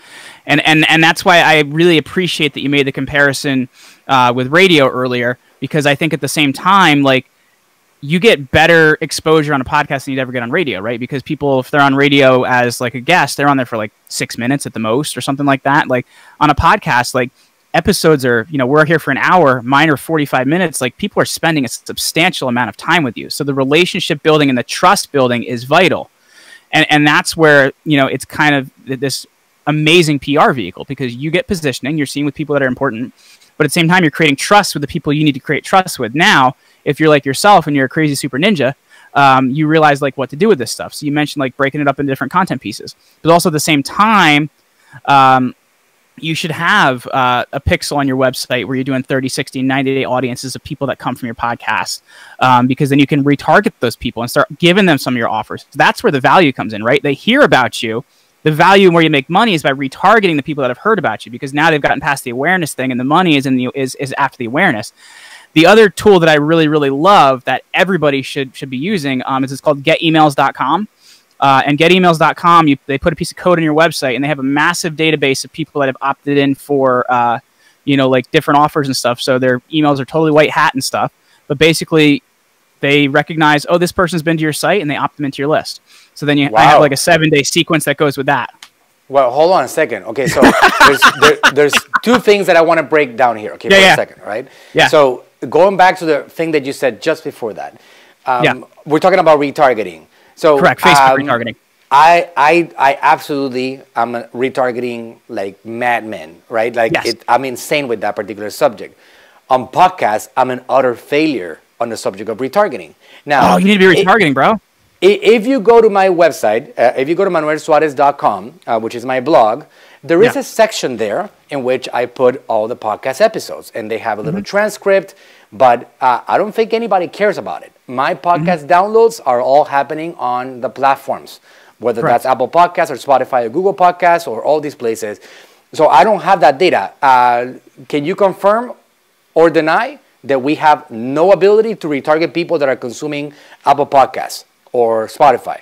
Speaker 2: and and and that's why I really appreciate that you made the comparison uh, with radio earlier because I think at the same time, like you get better exposure on a podcast than you'd ever get on radio, right? Because people, if they're on radio as like a guest, they're on there for like six minutes at the most or something like that. Like on a podcast, like episodes are, you know, we're here for an hour, mine are 45 minutes. Like people are spending a substantial amount of time with you. So the relationship building and the trust building is vital. And, and that's where, you know, it's kind of this amazing PR vehicle because you get positioning, you're seeing with people that are important, but at the same time, you're creating trust with the people you need to create trust with. Now, if you're like yourself and you're a crazy super ninja, um, you realize like what to do with this stuff. So you mentioned like breaking it up into different content pieces, but also at the same time, um, you should have uh, a pixel on your website where you're doing 30, 60, 90 day audiences of people that come from your podcast um, because then you can retarget those people and start giving them some of your offers. That's where the value comes in, right? They hear about you the value where you make money is by retargeting the people that have heard about you because now they've gotten past the awareness thing and the money is in the is, is after the awareness. The other tool that I really really love that everybody should should be using um, is it's called getemails.com. Uh, and getemails.com, you, they put a piece of code on your website and they have a massive database of people that have opted in for, uh, you know, like different offers and stuff. So their emails are totally white hat and stuff. But basically, they recognize, oh, this person's been to your site and they opt them into your list. So then you wow. have like a seven day sequence that goes with that.
Speaker 1: Well, hold on a second. Okay, so there's, there, there's two things that I want to break down here. Okay, yeah, for yeah. a second, right?
Speaker 2: Yeah.
Speaker 1: So going back to the thing that you said just before that, um, yeah. we're talking about retargeting. So
Speaker 2: correct, Facebook um, retargeting.
Speaker 1: I, I, I absolutely am retargeting like madmen, right? Like yes. it, I'm insane with that particular subject. On podcasts, I'm an utter failure on the subject of retargeting.
Speaker 2: Now, oh, you need to be retargeting, it, bro.
Speaker 1: If you go to my website, uh, if you go to manuelsuarez.com, uh, which is my blog, there is yeah. a section there in which I put all the podcast episodes, and they have a little mm-hmm. transcript. But uh, I don't think anybody cares about it. My podcast mm-hmm. downloads are all happening on the platforms, whether that's Apple Podcasts or Spotify or Google Podcasts or all these places. So I don't have that data. Uh, can you confirm or deny that we have no ability to retarget people that are consuming Apple Podcasts? or Spotify.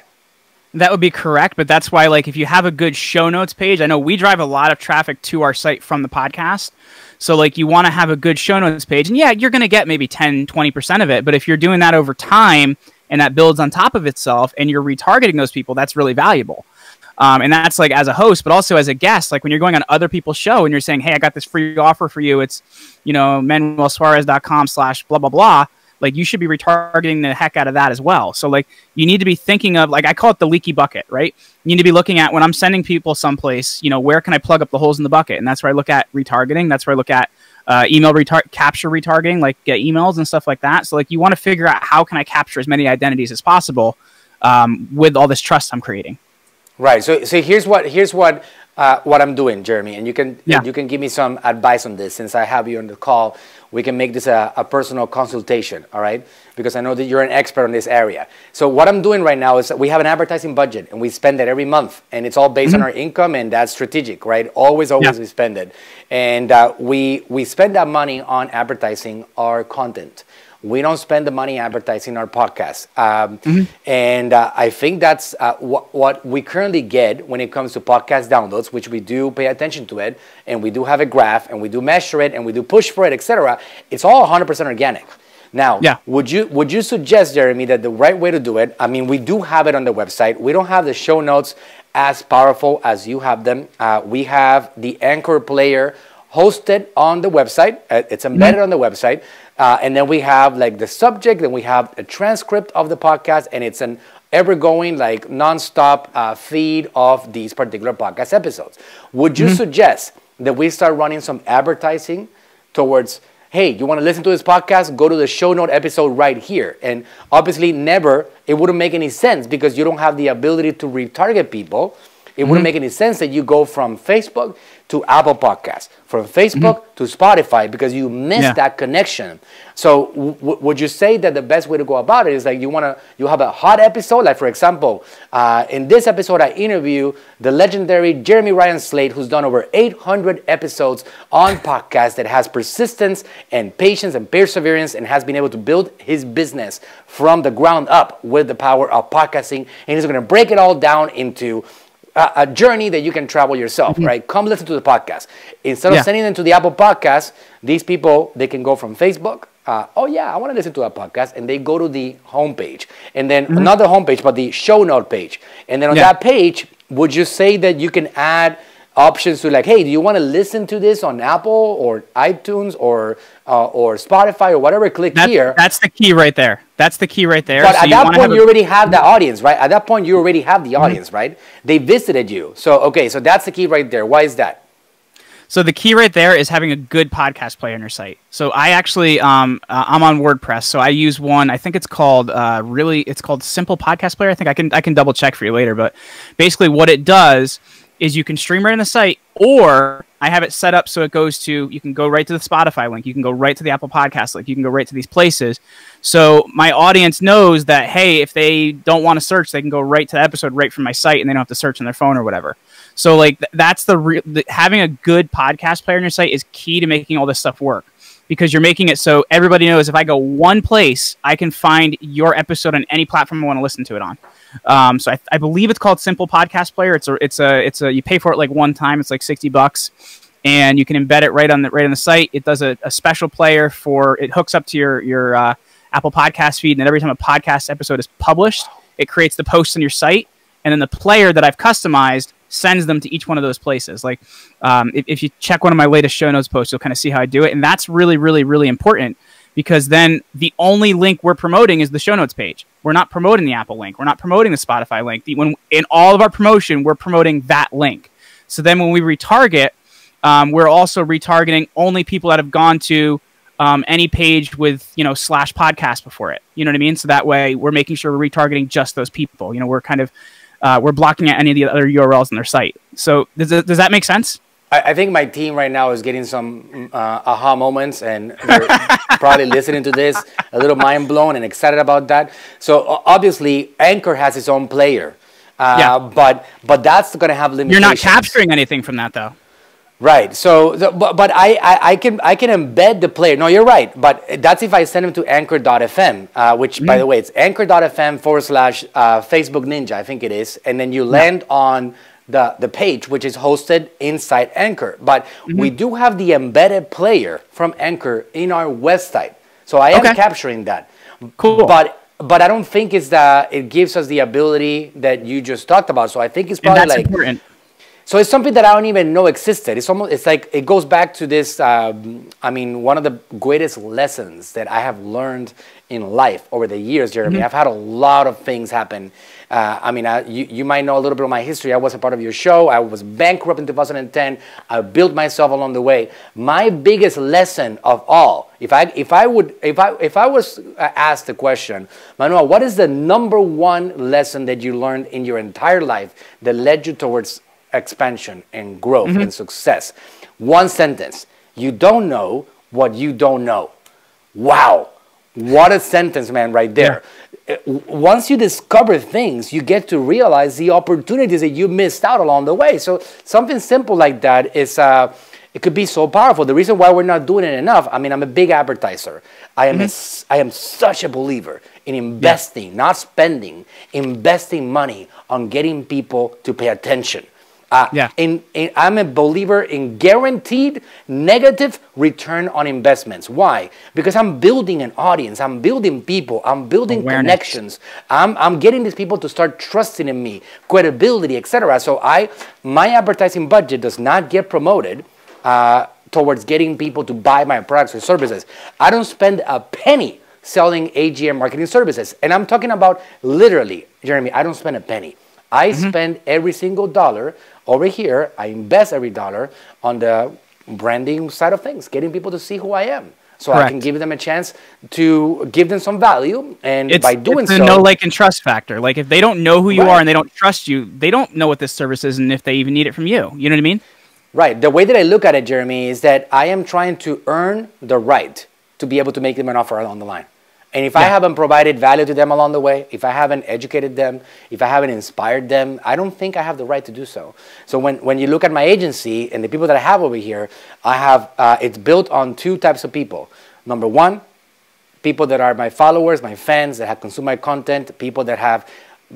Speaker 2: That would be correct, but that's why, like, if you have a good show notes page, I know we drive a lot of traffic to our site from the podcast. So, like, you want to have a good show notes page. And yeah, you're going to get maybe 10, 20% of it. But if you're doing that over time and that builds on top of itself and you're retargeting those people, that's really valuable. Um, and that's like as a host, but also as a guest, like when you're going on other people's show and you're saying, Hey, I got this free offer for you. It's, you know, manuelsuarez.com slash blah, blah, blah like you should be retargeting the heck out of that as well. So like you need to be thinking of like I call it the leaky bucket, right? You need to be looking at when I'm sending people someplace, you know, where can I plug up the holes in the bucket? And that's where I look at retargeting. That's where I look at uh, email retar- capture retargeting, like get emails and stuff like that. So like you want to figure out how can I capture as many identities as possible um, with all this trust I'm creating.
Speaker 1: Right. So so here's what here's what uh, what I'm doing, Jeremy, and you can yeah. you can give me some advice on this since I have you on the call we can make this a, a, personal consultation, all right? Because I know that you're an expert on this area. So what I'm doing right now is we have an advertising budget and we spend it every month and it's all based mm -hmm. on mm-hmm. our income and that's strategic, right? Always, always yeah. we spend it. And uh, we, we spend that money on advertising our content. We don't spend the money advertising our podcast. Um, mm-hmm. And uh, I think that's uh, wh- what we currently get when it comes to podcast downloads, which we do pay attention to it, and we do have a graph, and we do measure it, and we do push for it, etc. It's all 100% organic. Now, yeah. would you would you suggest, Jeremy, that the right way to do it? I mean, we do have it on the website. We don't have the show notes as powerful as you have them. Uh, we have the Anchor player hosted on the website. Uh, it's embedded mm-hmm. on the website. Uh, and then we have like the subject, then we have a transcript of the podcast, and it's an ever going, like nonstop uh, feed of these particular podcast episodes. Would you mm-hmm. suggest that we start running some advertising towards? Hey, you want to listen to this podcast? Go to the show note episode right here. And obviously, never, it wouldn't make any sense because you don't have the ability to retarget people. It mm-hmm. wouldn't make any sense that you go from Facebook to Apple Podcasts, from Facebook mm-hmm. to Spotify, because you missed yeah. that connection. So, would you say that the best way to go about it is like you want to you have a hot episode, like for example, uh, in this episode I interview the legendary Jeremy Ryan Slate, who's done over 800 episodes on podcasts that has persistence and patience and perseverance, and has been able to build his business from the ground up with the power of podcasting, and he's going to break it all down into a, a journey that you can travel yourself, mm-hmm. right? Come listen to the podcast. Instead of yeah. sending them to the Apple Podcast, these people, they can go from Facebook. Uh, oh, yeah, I want to listen to a podcast. And they go to the homepage. And then mm-hmm. another homepage, but the show note page. And then on yeah. that page, would you say that you can add options to like, hey, do you want to listen to this on Apple or iTunes or uh, or Spotify or whatever? Click
Speaker 2: that's,
Speaker 1: here.
Speaker 2: That's the key right there. That's the key right there.
Speaker 1: But so at that point, you already have the audience, right? At that point, you already have the mm-hmm. audience, mm-hmm. right? They visited you. So okay, so that's the key right there. Why is that?
Speaker 2: So the key right there is having a good podcast player on your site. So I actually um, uh, I'm on WordPress, so I use one. I think it's called uh, really it's called Simple Podcast Player. I think I can I can double check for you later, but basically what it does is you can stream right on the site, or I have it set up so it goes to you can go right to the Spotify link, you can go right to the Apple Podcast link, you can go right to these places. So my audience knows that hey, if they don't want to search, they can go right to the episode right from my site, and they don't have to search on their phone or whatever. So like th- that's the, re- the having a good podcast player on your site is key to making all this stuff work because you're making it so everybody knows if I go one place, I can find your episode on any platform I want to listen to it on. Um, so I, I, believe it's called Simple Podcast Player. It's a it's a it's a you pay for it like one time. It's like sixty bucks, and you can embed it right on the right on the site. It does a, a special player for it hooks up to your your uh, Apple Podcast feed, and then every time a podcast episode is published, it creates the posts on your site, and then the player that I've customized sends them to each one of those places. Like um, if, if you check one of my latest show notes posts, you'll kind of see how I do it, and that's really really really important because then the only link we're promoting is the show notes page. We're not promoting the Apple link. We're not promoting the Spotify link. When in all of our promotion, we're promoting that link. So then when we retarget, um, we're also retargeting only people that have gone to um, any page with you know slash podcast before it. You know what I mean? So that way we're making sure we're retargeting just those people. You know, we're kind of uh, we're blocking out any of the other URLs on their site. So does, does that make sense?
Speaker 1: I, I think my team right now is getting some uh, aha moments, and they're probably listening to this a little mind blown and excited about that. So obviously, Anchor has its own player, uh, yeah. but but that's going to have limitations.
Speaker 2: You're not capturing anything from that, though.
Speaker 1: Right. So, the, but, but I, I, I, can I can embed the player. No, you're right. But that's if I send them to Anchor.fm, uh, which, mm. by the way, it's Anchor.fm forward slash uh, Facebook Ninja, I think it is, and then you land yeah. on the, the page, which is hosted inside Anchor. But mm-hmm. we do have the embedded player from Anchor in our website. So I am okay. capturing that.
Speaker 2: Cool.
Speaker 1: But but I don't think it's that it gives us the ability that you just talked about. So I think it's probably like
Speaker 2: important.
Speaker 1: So it's something that I don't even know existed. It's almost it's like it goes back to this. Um, I mean, one of the greatest lessons that I have learned in life over the years, Jeremy. Mm-hmm. I've had a lot of things happen uh, I mean, I, you, you might know a little bit of my history. I was a part of your show. I was bankrupt in 2010. I built myself along the way. My biggest lesson of all, if I, if I, would, if I, if I was asked the question, Manuel, what is the number one lesson that you learned in your entire life that led you towards expansion and growth mm-hmm. and success? One sentence. You don't know what you don't know. Wow. What a sentence, man, right there. Yeah once you discover things, you get to realize the opportunities that you missed out along the way. So something simple like that is, uh, it could be so powerful. The reason why we're not doing it enough, I mean, I'm a big advertiser. I am, mm-hmm. a, I am such a believer in investing, yeah. not spending, investing money on getting people to pay attention. Uh, yeah. In, in, I'm a believer in guaranteed negative return on investments. Why? Because I'm building an audience, I'm building people, I'm building Awareness. connections. I'm, I'm getting these people to start trusting in me, credibility, etc. So I, my advertising budget does not get promoted uh, towards getting people to buy my products or services. I don't spend a penny selling AGM marketing services, and I'm talking about literally, Jeremy. I don't spend a penny. I mm-hmm. spend every single dollar over here, I invest every dollar on the branding side of things, getting people to see who I am. So Correct. I can give them a chance to give them some value, and
Speaker 2: it's,
Speaker 1: by doing
Speaker 2: it's
Speaker 1: so,
Speaker 2: no like and trust factor. Like if they don't know who you right. are and they don't trust you, they don't know what this service is, and if they even need it from you, you know what I mean?
Speaker 1: Right. The way that I look at it, Jeremy, is that I am trying to earn the right to be able to make them an offer along the line. And if yeah. I haven't provided value to them along the way, if I haven't educated them, if I haven't inspired them, I don't think I have the right to do so. So when, when you look at my agency and the people that I have over here, I have uh, it's built on two types of people. Number one, people that are my followers, my fans that have consumed my content, people that have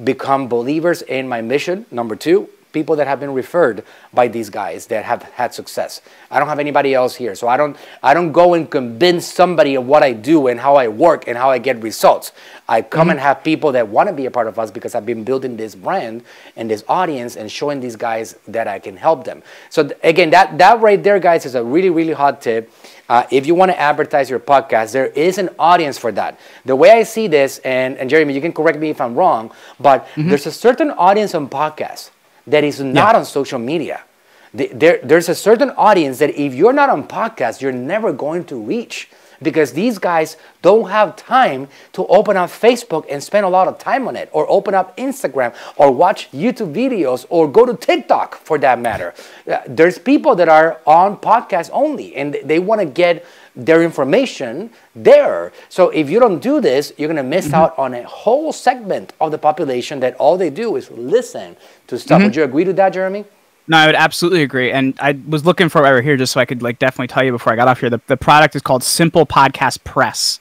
Speaker 1: become believers in my mission. Number two, people that have been referred by these guys that have had success. I don't have anybody else here. So I don't I don't go and convince somebody of what I do and how I work and how I get results. I come mm-hmm. and have people that want to be a part of us because I've been building this brand and this audience and showing these guys that I can help them. So th- again, that that right there guys is a really really hot tip. Uh, if you want to advertise your podcast, there is an audience for that. The way I see this, and, and Jeremy, you can correct me if I'm wrong, but mm-hmm. there's a certain audience on podcasts that is not yeah. on social media. There, there's a certain audience that if you're not on podcast, you're never going to reach because these guys don't have time to open up Facebook and spend a lot of time on it, or open up Instagram, or watch YouTube videos, or go to TikTok for that matter. Uh, there's people that are on podcasts only and they want to get their information there. So if you don't do this, you're going to miss mm-hmm. out on a whole segment of the population that all they do is listen to stuff. Mm-hmm. Would you agree to that, Jeremy?
Speaker 2: No, I would absolutely agree. And I was looking for over here just so I could like definitely tell you before I got off here. The, the product is called Simple Podcast Press.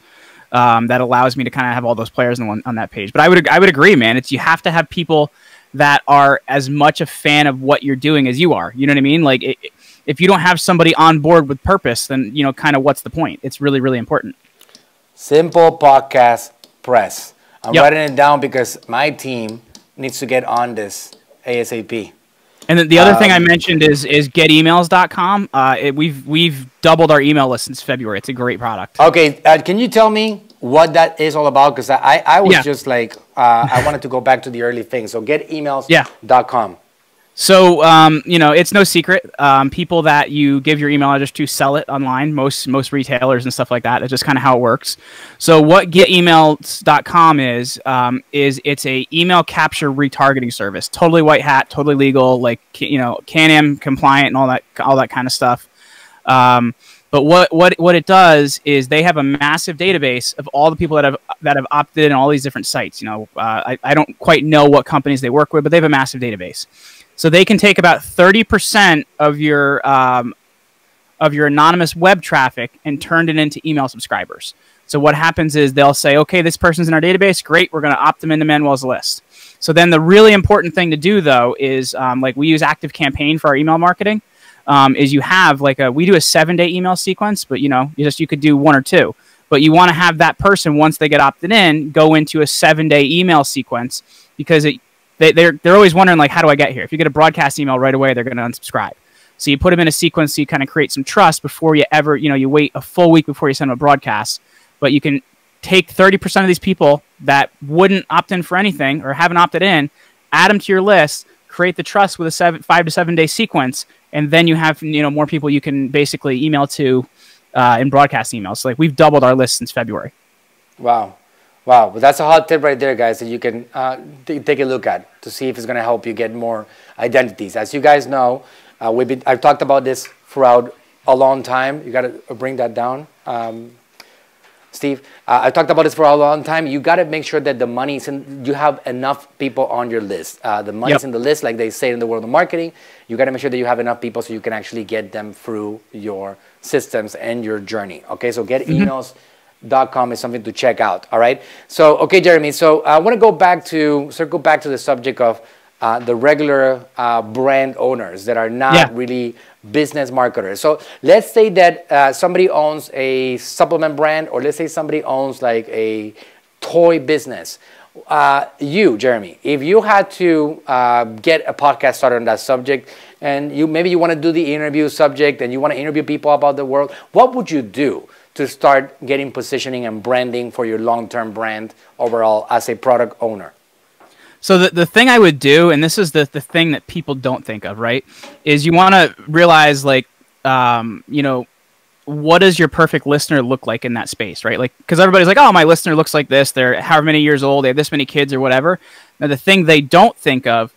Speaker 2: Um, that allows me to kind of have all those players on, one, on that page. But I would I would agree, man. It's you have to have people that are as much a fan of what you're doing as you are. You know what I mean? Like it, if you don't have somebody on board with purpose, then you know kind of what's the point? It's really really important.
Speaker 1: Simple podcast press. I'm yep. writing it down because my team needs to get on this ASAP.
Speaker 2: And then the other um, thing I um, mentioned is is getemails.com. Uh, it, we've we've doubled our email list since February. It's a great product.
Speaker 1: Okay, uh, can you tell me what that is all about? Because I, I was yeah. just like uh, I wanted to go back to the early things. So getemails.com. Yeah.
Speaker 2: So um, you know, it's no secret. Um, people that you give your email address to sell it online. Most most retailers and stuff like that. It's just kind of how it works. So what getemails.com is um, is it's a email capture retargeting service. Totally white hat, totally legal, like you know, CAN-SPAM compliant and all that all that kind of stuff. Um, but what, what what it does is they have a massive database of all the people that have that have opted in all these different sites. You know, uh, I, I don't quite know what companies they work with, but they have a massive database. So they can take about 30% of your um, of your anonymous web traffic and turn it into email subscribers. So what happens is they'll say, okay, this person's in our database. Great, we're going to opt them into Manuel's list. So then the really important thing to do though is um, like we use Active Campaign for our email marketing. Um, is you have like a we do a seven day email sequence, but you know you just you could do one or two. But you want to have that person once they get opted in go into a seven day email sequence because it they, they're, they're always wondering like how do i get here? If you get a broadcast email right away they're going to unsubscribe. So you put them in a sequence so you kind of create some trust before you ever you know you wait a full week before you send them a broadcast. But you can take 30% of these people that wouldn't opt in for anything or haven't opted in add them to your list create the trust with a seven, five to seven day sequence and then you have you know more people you can basically email to uh, in broadcast emails. So like we've doubled our list since february.
Speaker 1: Wow Wow, well, that's a hot tip right there, guys, that you can uh, take a look at to see if it's going to help you get more identities. As you guys know, uh, we've been, I've talked about this throughout a long time. You got to bring that down, um, Steve. Uh, I talked about this for a long time. You got to make sure that the money's in, you have enough people on your list. Uh, the money's yep. in the list, like they say in the world of marketing. You got to make sure that you have enough people so you can actually get them through your systems and your journey. Okay, so get mm -hmm. emails com is something to check out. All right. So, okay, Jeremy. So I want to go back to circle back to the subject of uh, the regular uh, brand owners that are not yeah. really business marketers. So let's say that uh, somebody owns a supplement brand, or let's say somebody owns like a toy business. Uh, you, Jeremy, if you had to uh, get a podcast started on that subject, and you maybe you want to do the interview subject, and you want to interview people about the world, what would you do? To start getting positioning and branding for your long-term brand overall as a product owner?
Speaker 2: So the, the thing I would do, and this is the, the thing that people don't think of, right, is you want to realize like, um, you know, what does your perfect listener look like in that space, right? Like, because everybody's like, oh, my listener looks like this. They're however many years old. They have this many kids or whatever. Now, the thing they don't think of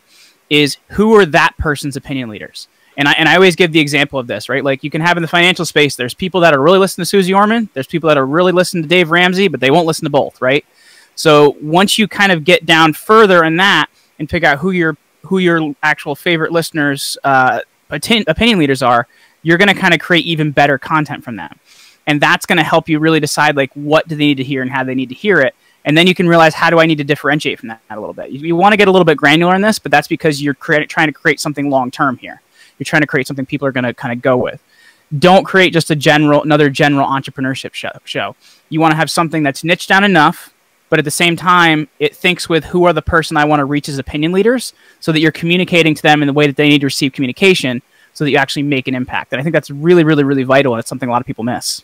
Speaker 2: is who are that person's opinion leaders. And I, and I always give the example of this, right? Like you can have in the financial space, there's people that are really listening to Susie Orman, there's people that are really listening to Dave Ramsey, but they won't listen to both, right? So once you kind of get down further in that and figure out who your who your actual favorite listeners uh, opinion leaders are, you're going to kind of create even better content from them, and that's going to help you really decide like what do they need to hear and how they need to hear it, and then you can realize how do I need to differentiate from that a little bit. You, you want to get a little bit granular in this, but that's because you're trying to create something long term here. You're trying to create something people are going to kind of go with. Don't create just a general, another general entrepreneurship show. show. You want to have something that's niche down enough, but at the same time, it thinks with who are the person I want to reach as opinion leaders, so that you're communicating to them in the way that they need to receive communication, so that you actually make an impact. And I think that's really, really, really vital, and it's something a lot of people miss.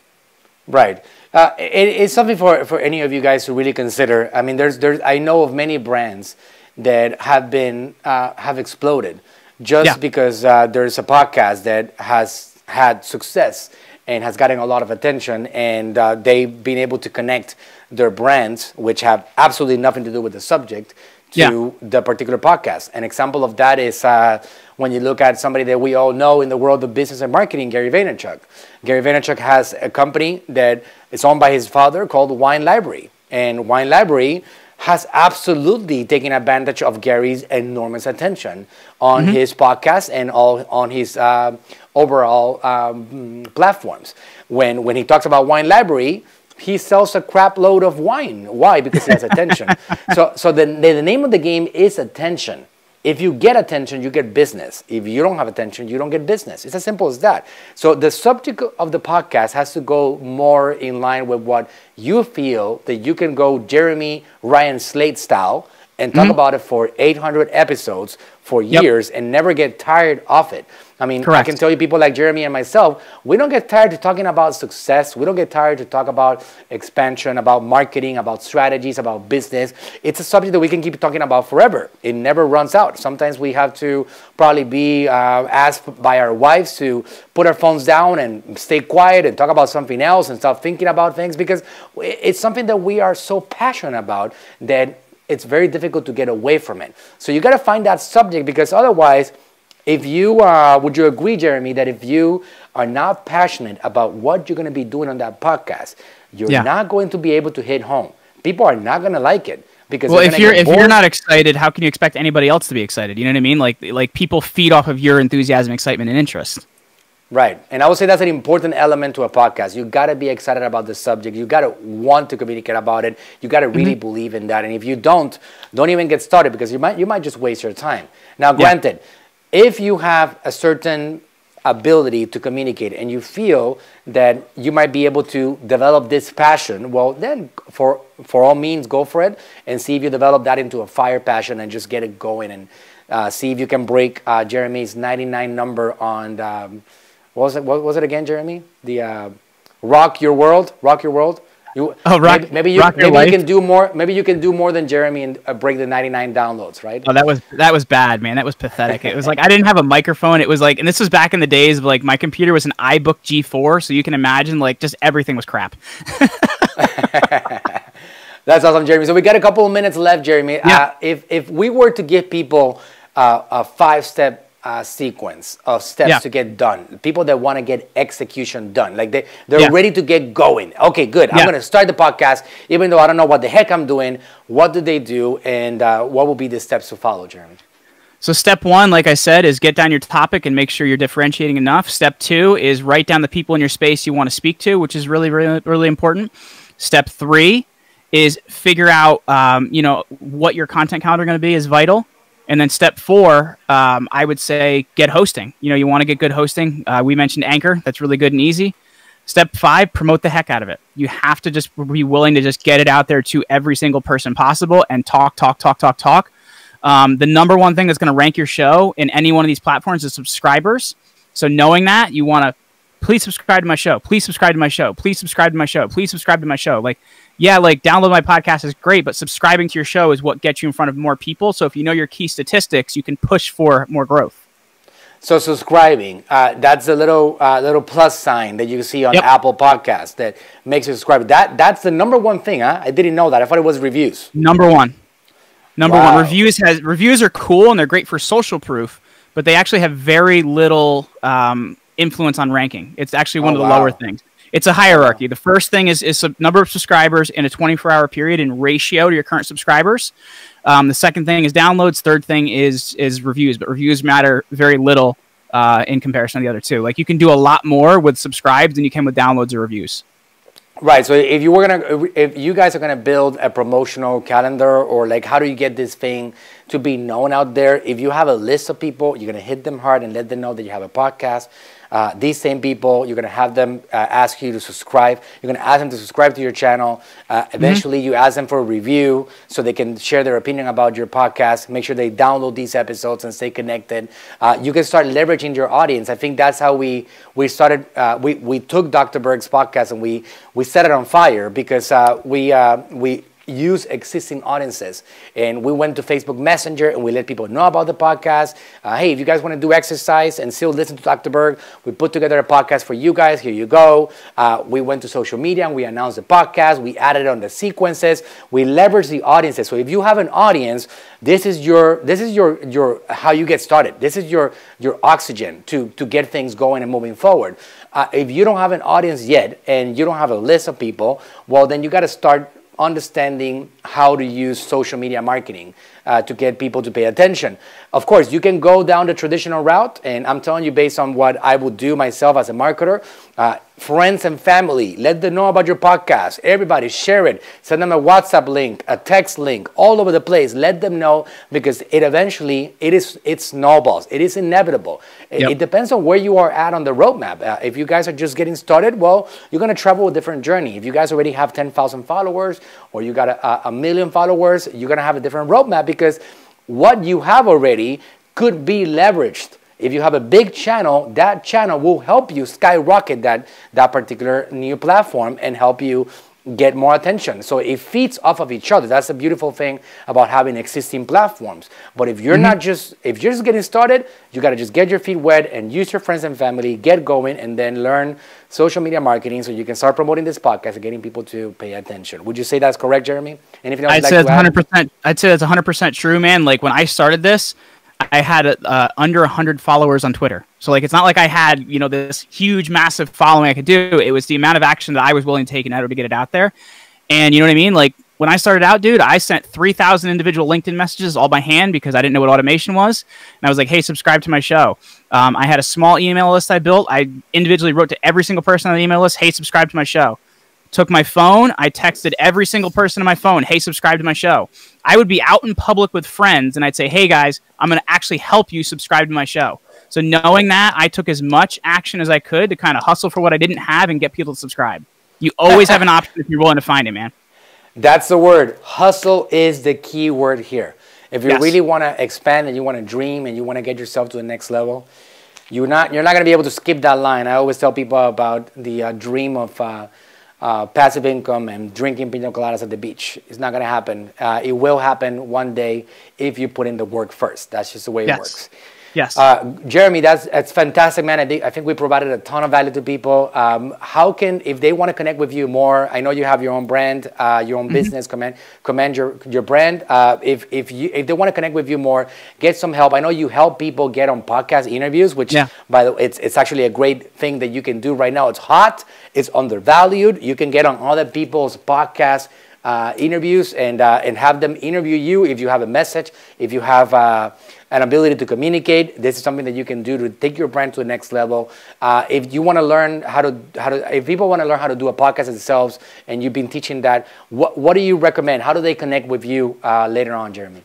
Speaker 1: Right. Uh, it, it's something for, for any of you guys to really consider. I mean, there's, there's, I know of many brands that have been, uh, have exploded just yeah. because uh, there's a podcast that has had success and has gotten a lot of attention, and uh, they've been able to connect their brands, which have absolutely nothing to do with the subject, to
Speaker 2: Yeah.
Speaker 1: the particular podcast. An example of that is uh, when you look at somebody that we all know in the world of business and marketing, Gary Vaynerchuk. Gary Vaynerchuk has a company that is owned by his father called Wine Library, and Wine Library has absolutely taken advantage of Gary's enormous attention on his podcast and all on his uh, overall um, platforms. When when he talks about Wine Library, he sells a crap load of wine. Why? Because he has attention. so so the the name of the game is attention. If you get attention, you get business. If you don't have attention, you don't get business. It's as simple as that. So the subject of the podcast has to go more in line with what you feel that you can go Jeremy Ryan Slate style and talk mm-hmm. about it for 800 episodes for
Speaker 2: Yep.
Speaker 1: years and never get tired of it. I mean, I can tell you people like Jeremy and myself, we don't get tired of talking about success. We don't get tired to talk about expansion, about marketing, about strategies, about business. It's a subject that we can keep talking about forever. It never runs out. Sometimes we have to probably be uh, asked by our wives to put our phones down and stay quiet and talk about something else and stop thinking about things because it's something that we are so passionate about that it's very difficult to get away from it. So you got to find that subject because otherwise, if you uh, would you agree, Jeremy, that if you are not passionate about what you're going to be doing on that podcast, you're
Speaker 2: Yeah.
Speaker 1: not going to be able to hit home. People are not going to like it because
Speaker 2: Well, if you're if you're not excited, how can you expect anybody else to be excited? You know what I mean? Like like people feed off of your enthusiasm, excitement, and interest.
Speaker 1: Right. And I would say that's an important element to a podcast. You got to be excited about the subject. You got to want to communicate about it. You got to really
Speaker 2: Mm-hmm.
Speaker 1: believe in that. And if you don't, don't even get started because you might you might just waste your time. Now, granted, if you have a certain ability to communicate and you feel that you might be able to develop this passion, well, then for for all means, go for it and see if you develop that into a fire passion and just get it going and uh, see if you can break uh, Jeremy's 99 number on. Um, what was it? What was it again, Jeremy? The uh, rock your world, rock your world. You,
Speaker 2: Oh, Rock-
Speaker 1: maybe, maybe you
Speaker 2: Rock
Speaker 1: maybe you can do more. Maybe you can do more than Jeremy and uh, break the 99 downloads, right?
Speaker 2: Oh, that was that was bad, man. That was pathetic. It was like I didn't have a microphone. It was like, and this was back in the days of like my computer was an iBook G4, so you can imagine like just everything was crap.
Speaker 1: That's awesome, Jeremy. So we got a couple of minutes left, Jeremy.
Speaker 2: Yeah.
Speaker 1: Uh, if if we were to give people uh, a five-step uh, sequence of steps
Speaker 2: Yeah.
Speaker 1: to get done, people that want to get execution done, like they they're
Speaker 2: Yeah.
Speaker 1: ready to get going. Okay, good. I'm going to start the podcast, even though I don't know what the heck I'm doing. What do they do, and uh, what will be the steps to follow, Jeremy?
Speaker 2: So step one, like I said, is get down your topic and make sure you're differentiating enough. Step two is write down the people in your space you want to speak to, which is really, really, really important. Step three is figure out, um, you know, what your content calendar going to be is vital. And then step four, um, I would say get hosting. You know, you want to get good hosting. Uh, we mentioned Anchor. That's really good and easy. Step five, promote the heck out of it. You have to just be willing to just get it out there to every single person possible and talk, talk, talk, talk, talk. Um, the number one thing that's going to rank your show in any one of these platforms is subscribers. So knowing that, you want to please subscribe to my show. Please subscribe to my show. Please subscribe to my show. Please subscribe to my show. Like, yeah, like download my podcast is great, but subscribing to your show is what gets you in front of more people. So if you know your key statistics, you can push for more growth.
Speaker 1: So subscribing, uh, that's a little uh, little plus sign that you see on
Speaker 2: Yep.
Speaker 1: Apple Podcasts that makes you subscribe. That that's the number one thing, huh? I didn't know that. I thought it was reviews.
Speaker 2: Number one. Number
Speaker 1: Wow.
Speaker 2: one. Reviews has reviews are cool and they're great for social proof, but they actually have very little um, influence on ranking. It's actually one
Speaker 1: Oh,
Speaker 2: of the
Speaker 1: wow.
Speaker 2: lower things. It's a hierarchy. The first thing is is sub- number of subscribers in a 24 hour period in ratio to your current subscribers. Um, the second thing is downloads. Third thing is is reviews, but reviews matter very little uh, in comparison to the other two. Like you can do a lot more with subscribes than you can with downloads or reviews.
Speaker 1: Right. So if you were gonna, if you guys are gonna build a promotional calendar, or like, how do you get this thing to be known out there? If you have a list of people, you're gonna hit them hard and let them know that you have a podcast. Uh, these same people, you're gonna have them uh, ask you to subscribe. You're gonna ask them to subscribe to your channel. Uh, eventually, you ask them for a review so they can share their opinion about your podcast. Make sure they download these episodes and stay connected. Uh, you can start leveraging your audience. I think that's how we we started. Uh, we we took Dr. Berg's podcast and we we set it on fire because uh, we uh, we use existing audiences. And we went to Facebook Messenger and we let people know about the podcast. Uh, hey, if you guys want to do exercise and still listen to Dr. Berg, we put together a podcast for you guys. Here you go. Uh, we went to social media and we announced the podcast. We added on the sequences. We leveraged the audiences. So if you have an audience, this is your this is your your how you get started. This is your your oxygen to to get things going and moving forward. Uh, if you don't have an audience yet and you don't have a list of people, well, then you got to start understanding how to use social media marketing uh, to get people to pay attention. Of course, you can go down the traditional route, and I'm telling you based on what I would do myself as a marketer. Uh, friends and family, let them know about your podcast. Everybody, share it. Send them a WhatsApp link, a text link, all over the place. Let them know because it eventually it is it snowballs. It is inevitable. It, yep. it depends on where you are at on the roadmap. Uh, if you guys are just getting started, well, you're gonna travel a different journey. If you guys already have 10,000 followers or you got a, a million followers, you're gonna have a different roadmap because what you have already could be leveraged. If you have a big channel, that channel will help you skyrocket that, that particular new platform and help you get more attention. So it feeds off of each other. That's the beautiful thing about having existing platforms. But if you're mm -hmm. not just if you're just getting started, you got to just get your feet wet and use your friends and family, get going and then learn social media marketing so you can start promoting this podcast and getting people to pay attention. Would you say that's correct, Jeremy?
Speaker 2: Anything else I'd like say that's 100%. I'd say that's 100% true, man. Like when I started this, I had uh, under 100 followers on Twitter. So like it's not like I had, you know, this huge massive following I could do. It was the amount of action that I was willing to take in order to get it out there. And you know what I mean? Like when I started out, dude, I sent 3,000 individual LinkedIn messages all by hand because I didn't know what automation was. And I was like, hey, subscribe to my show. Um, I had a small email list I built. I individually wrote to every single person on the email list, hey, subscribe to my show took my phone, I texted every single person on my phone, hey, subscribe to my show. I would be out in public with friends and I'd say, hey guys, I'm going to actually help you subscribe to my show. So knowing that, I took as much action as I could to kind of hustle for what I didn't have and get people to subscribe. You always have an option if you're willing to find it, man.
Speaker 1: That's the word. Hustle is the key word here. If you yes. really want to expand and you want to dream and you want to get yourself to the next level, you're not you're not going to be able to skip that line. I always tell people about the uh, dream of uh, uh, passive income and drinking pina coladas at the beach. It's not going to happen. Uh, it will happen one day if you put in the work first. That's just the way yes. it works.
Speaker 2: Yes.
Speaker 1: Uh, Jeremy, that's, that's fantastic, man. I think, I think we provided a ton of value to people. Um, how can, if they want to connect with you more, I know you have your own brand, uh, your own mm -hmm. business, command, command your, your brand. Uh, if, if, you, if they want to connect with you more, get some help. I know you help people get on podcast interviews, which, yeah. by the way, it's, it's actually a great thing that you can do right now. It's hot, it's undervalued. You can get on other people's podcasts. Uh, interviews and uh, and have them interview you if you have a message, if you have uh, an ability to communicate. This is something that you can do to take your brand to the next level. Uh, if you want to learn how to, how to, if people want to learn how to do a podcast themselves and you've been teaching that, what, what do you recommend? How do they connect with you uh, later on, Jeremy?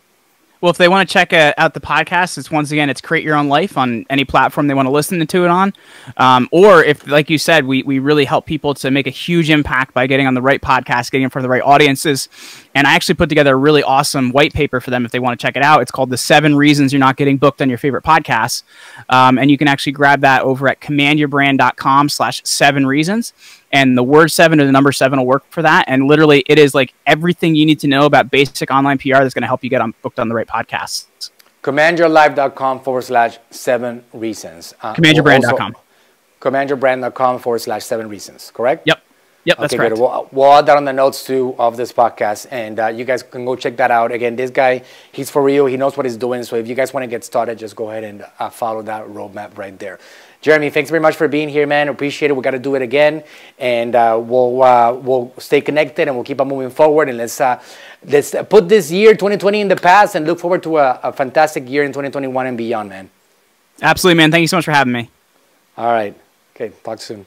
Speaker 2: Well, if they want to check uh, out the podcast, it's once again it's Create Your Own Life on any platform they want to listen to it on, um, or if, like you said, we we really help people to make a huge impact by getting on the right podcast, getting in front of the right audiences. And I actually put together a really awesome white paper for them if they want to check it out. It's called "The Seven Reasons You're Not Getting Booked on Your Favorite Podcasts," um, and you can actually grab that over at commandyourbrand.com/slash seven reasons and the word seven or the number seven will work for that. And literally, it is like everything you need to know about basic online PR that's going to help you get on booked on the right podcasts.
Speaker 1: Commandyourlife.com forward slash seven reasons.
Speaker 2: Uh, commandyourbrand.com.
Speaker 1: Commandyourbrand.com forward slash seven reasons, correct?
Speaker 2: Yep. Yep, that's okay, correct.
Speaker 1: Good. We'll, we'll add that on the notes too of this podcast, and uh, you guys can go check that out. Again, this guy, he's for real. He knows what he's doing. So if you guys want to get started, just go ahead and uh, follow that roadmap right there. Jeremy, thanks very much for being here, man. Appreciate it. We got to do it again, and uh, we'll uh, we'll stay connected and we'll keep on moving forward. And let's uh, let's put this year 2020 in the past and look forward to a, a fantastic year in 2021 and beyond, man.
Speaker 2: Absolutely, man. Thank you so much for having me.
Speaker 1: All right. Okay. Talk soon.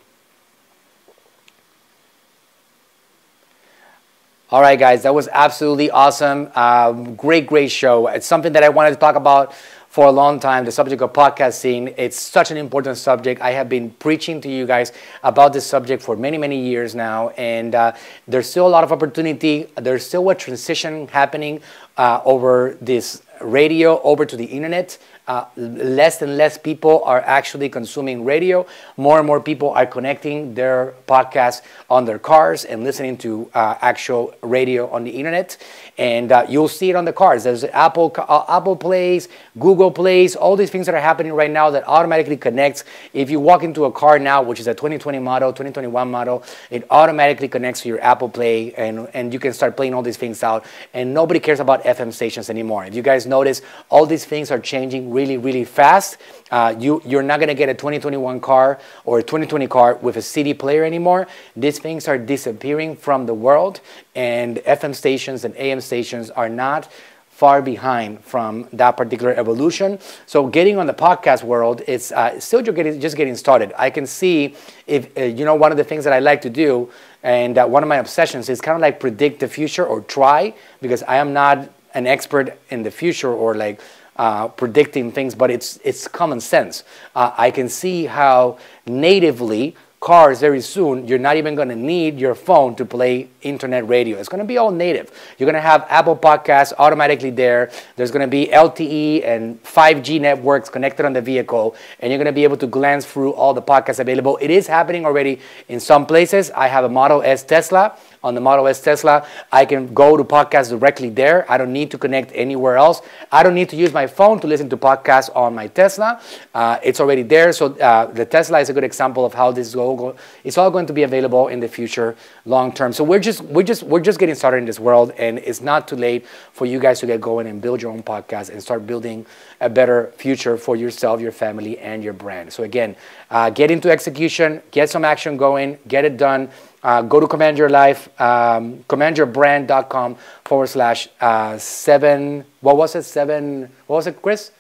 Speaker 1: All right, guys, that was absolutely awesome. Uh, great, great show. It's something that I wanted to talk about for a long time, the subject of podcasting. It's such an important subject. I have been preaching to you guys about this subject for many, many years now, and uh, there's still a lot of opportunity. There's still a transition happening uh, over this radio over to the internet. Uh, less and less people are actually consuming radio. More and more people are connecting their podcasts on their cars and listening to uh, actual radio on the internet. And uh, you'll see it on the cars. There's Apple, uh, Apple Plays, Google Plays, all these things that are happening right now that automatically connects. If you walk into a car now, which is a 2020 model, 2021 model, it automatically connects to your Apple Play and, and you can start playing all these things out. And nobody cares about FM stations anymore. If you guys notice, all these things are changing really, really fast. Uh, you, you're not going to get a 2021 car or a 2020 car with a CD player anymore. These things are disappearing from the world, and FM stations and AM stations are not far behind from that particular evolution. So getting on the podcast world, it's uh, still just getting, just getting started. I can see if, uh, you know, one of the things that I like to do and uh, one of my obsessions is kind of like predict the future or try because I am not an expert in the future or like uh, predicting things, but it's, it's common sense. Uh, I can see how natively cars very soon, you're not even going to need your phone to play internet radio. It's going to be all native. You're going to have Apple Podcasts automatically there. There's going to be LTE and 5G networks connected on the vehicle, and you're going to be able to glance through all the podcasts available. It is happening already in some places. I have a Model S Tesla on the Model S Tesla. I can go to podcasts directly there. I don't need to connect anywhere else. I don't need to use my phone to listen to podcasts on my Tesla. Uh, it's already there. So uh, the Tesla is a good example of how this is all it's all going to be available in the future, long term. So we're just we're just we're just getting started in this world, and it's not too late for you guys to get going and build your own podcast and start building a better future for yourself, your family, and your brand. So again, uh, get into execution, get some action going, get it done. Uh, go to Command Your Life, um, commandyourbrand.com forward slash uh, seven. What was it? Seven. What was it, Chris?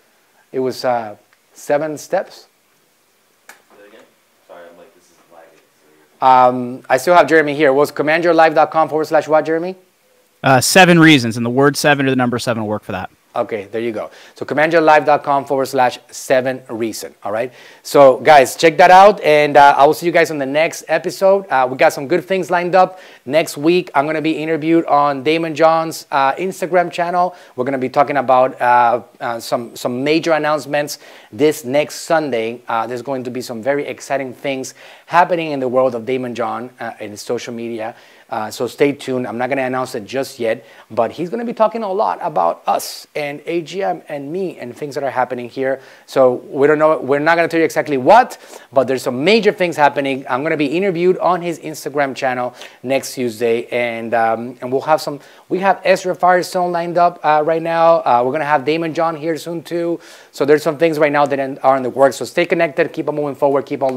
Speaker 1: It was uh, seven steps. Sorry, I'm like, this is lagging, so um, I still have Jeremy here. It was commandyourlife.com forward slash what, Jeremy?
Speaker 2: Uh, seven reasons, and the word seven or the number seven will work for that.
Speaker 1: Okay, there you go. So commandyourlife.com forward slash seven reason. All right. So guys, check that out, and uh, I will see you guys on the next episode. Uh, we got some good things lined up next week. I'm gonna be interviewed on Daymond John's uh, Instagram channel. We're gonna be talking about uh, uh, some some major announcements this next Sunday. Uh, there's going to be some very exciting things happening in the world of Daymond John in social media. Uh, so stay tuned. I'm not going to announce it just yet, but he's going to be talking a lot about us and AGM and me and things that are happening here. So we don't know. We're not going to tell you exactly what, but there's some major things happening. I'm going to be interviewed on his Instagram channel next Tuesday, and um, and we'll have some. We have Ezra Firestone lined up uh, right now. Uh, we're going to have Daymond John here soon too. So there's some things right now that are in the works. So stay connected. Keep on moving forward. Keep on.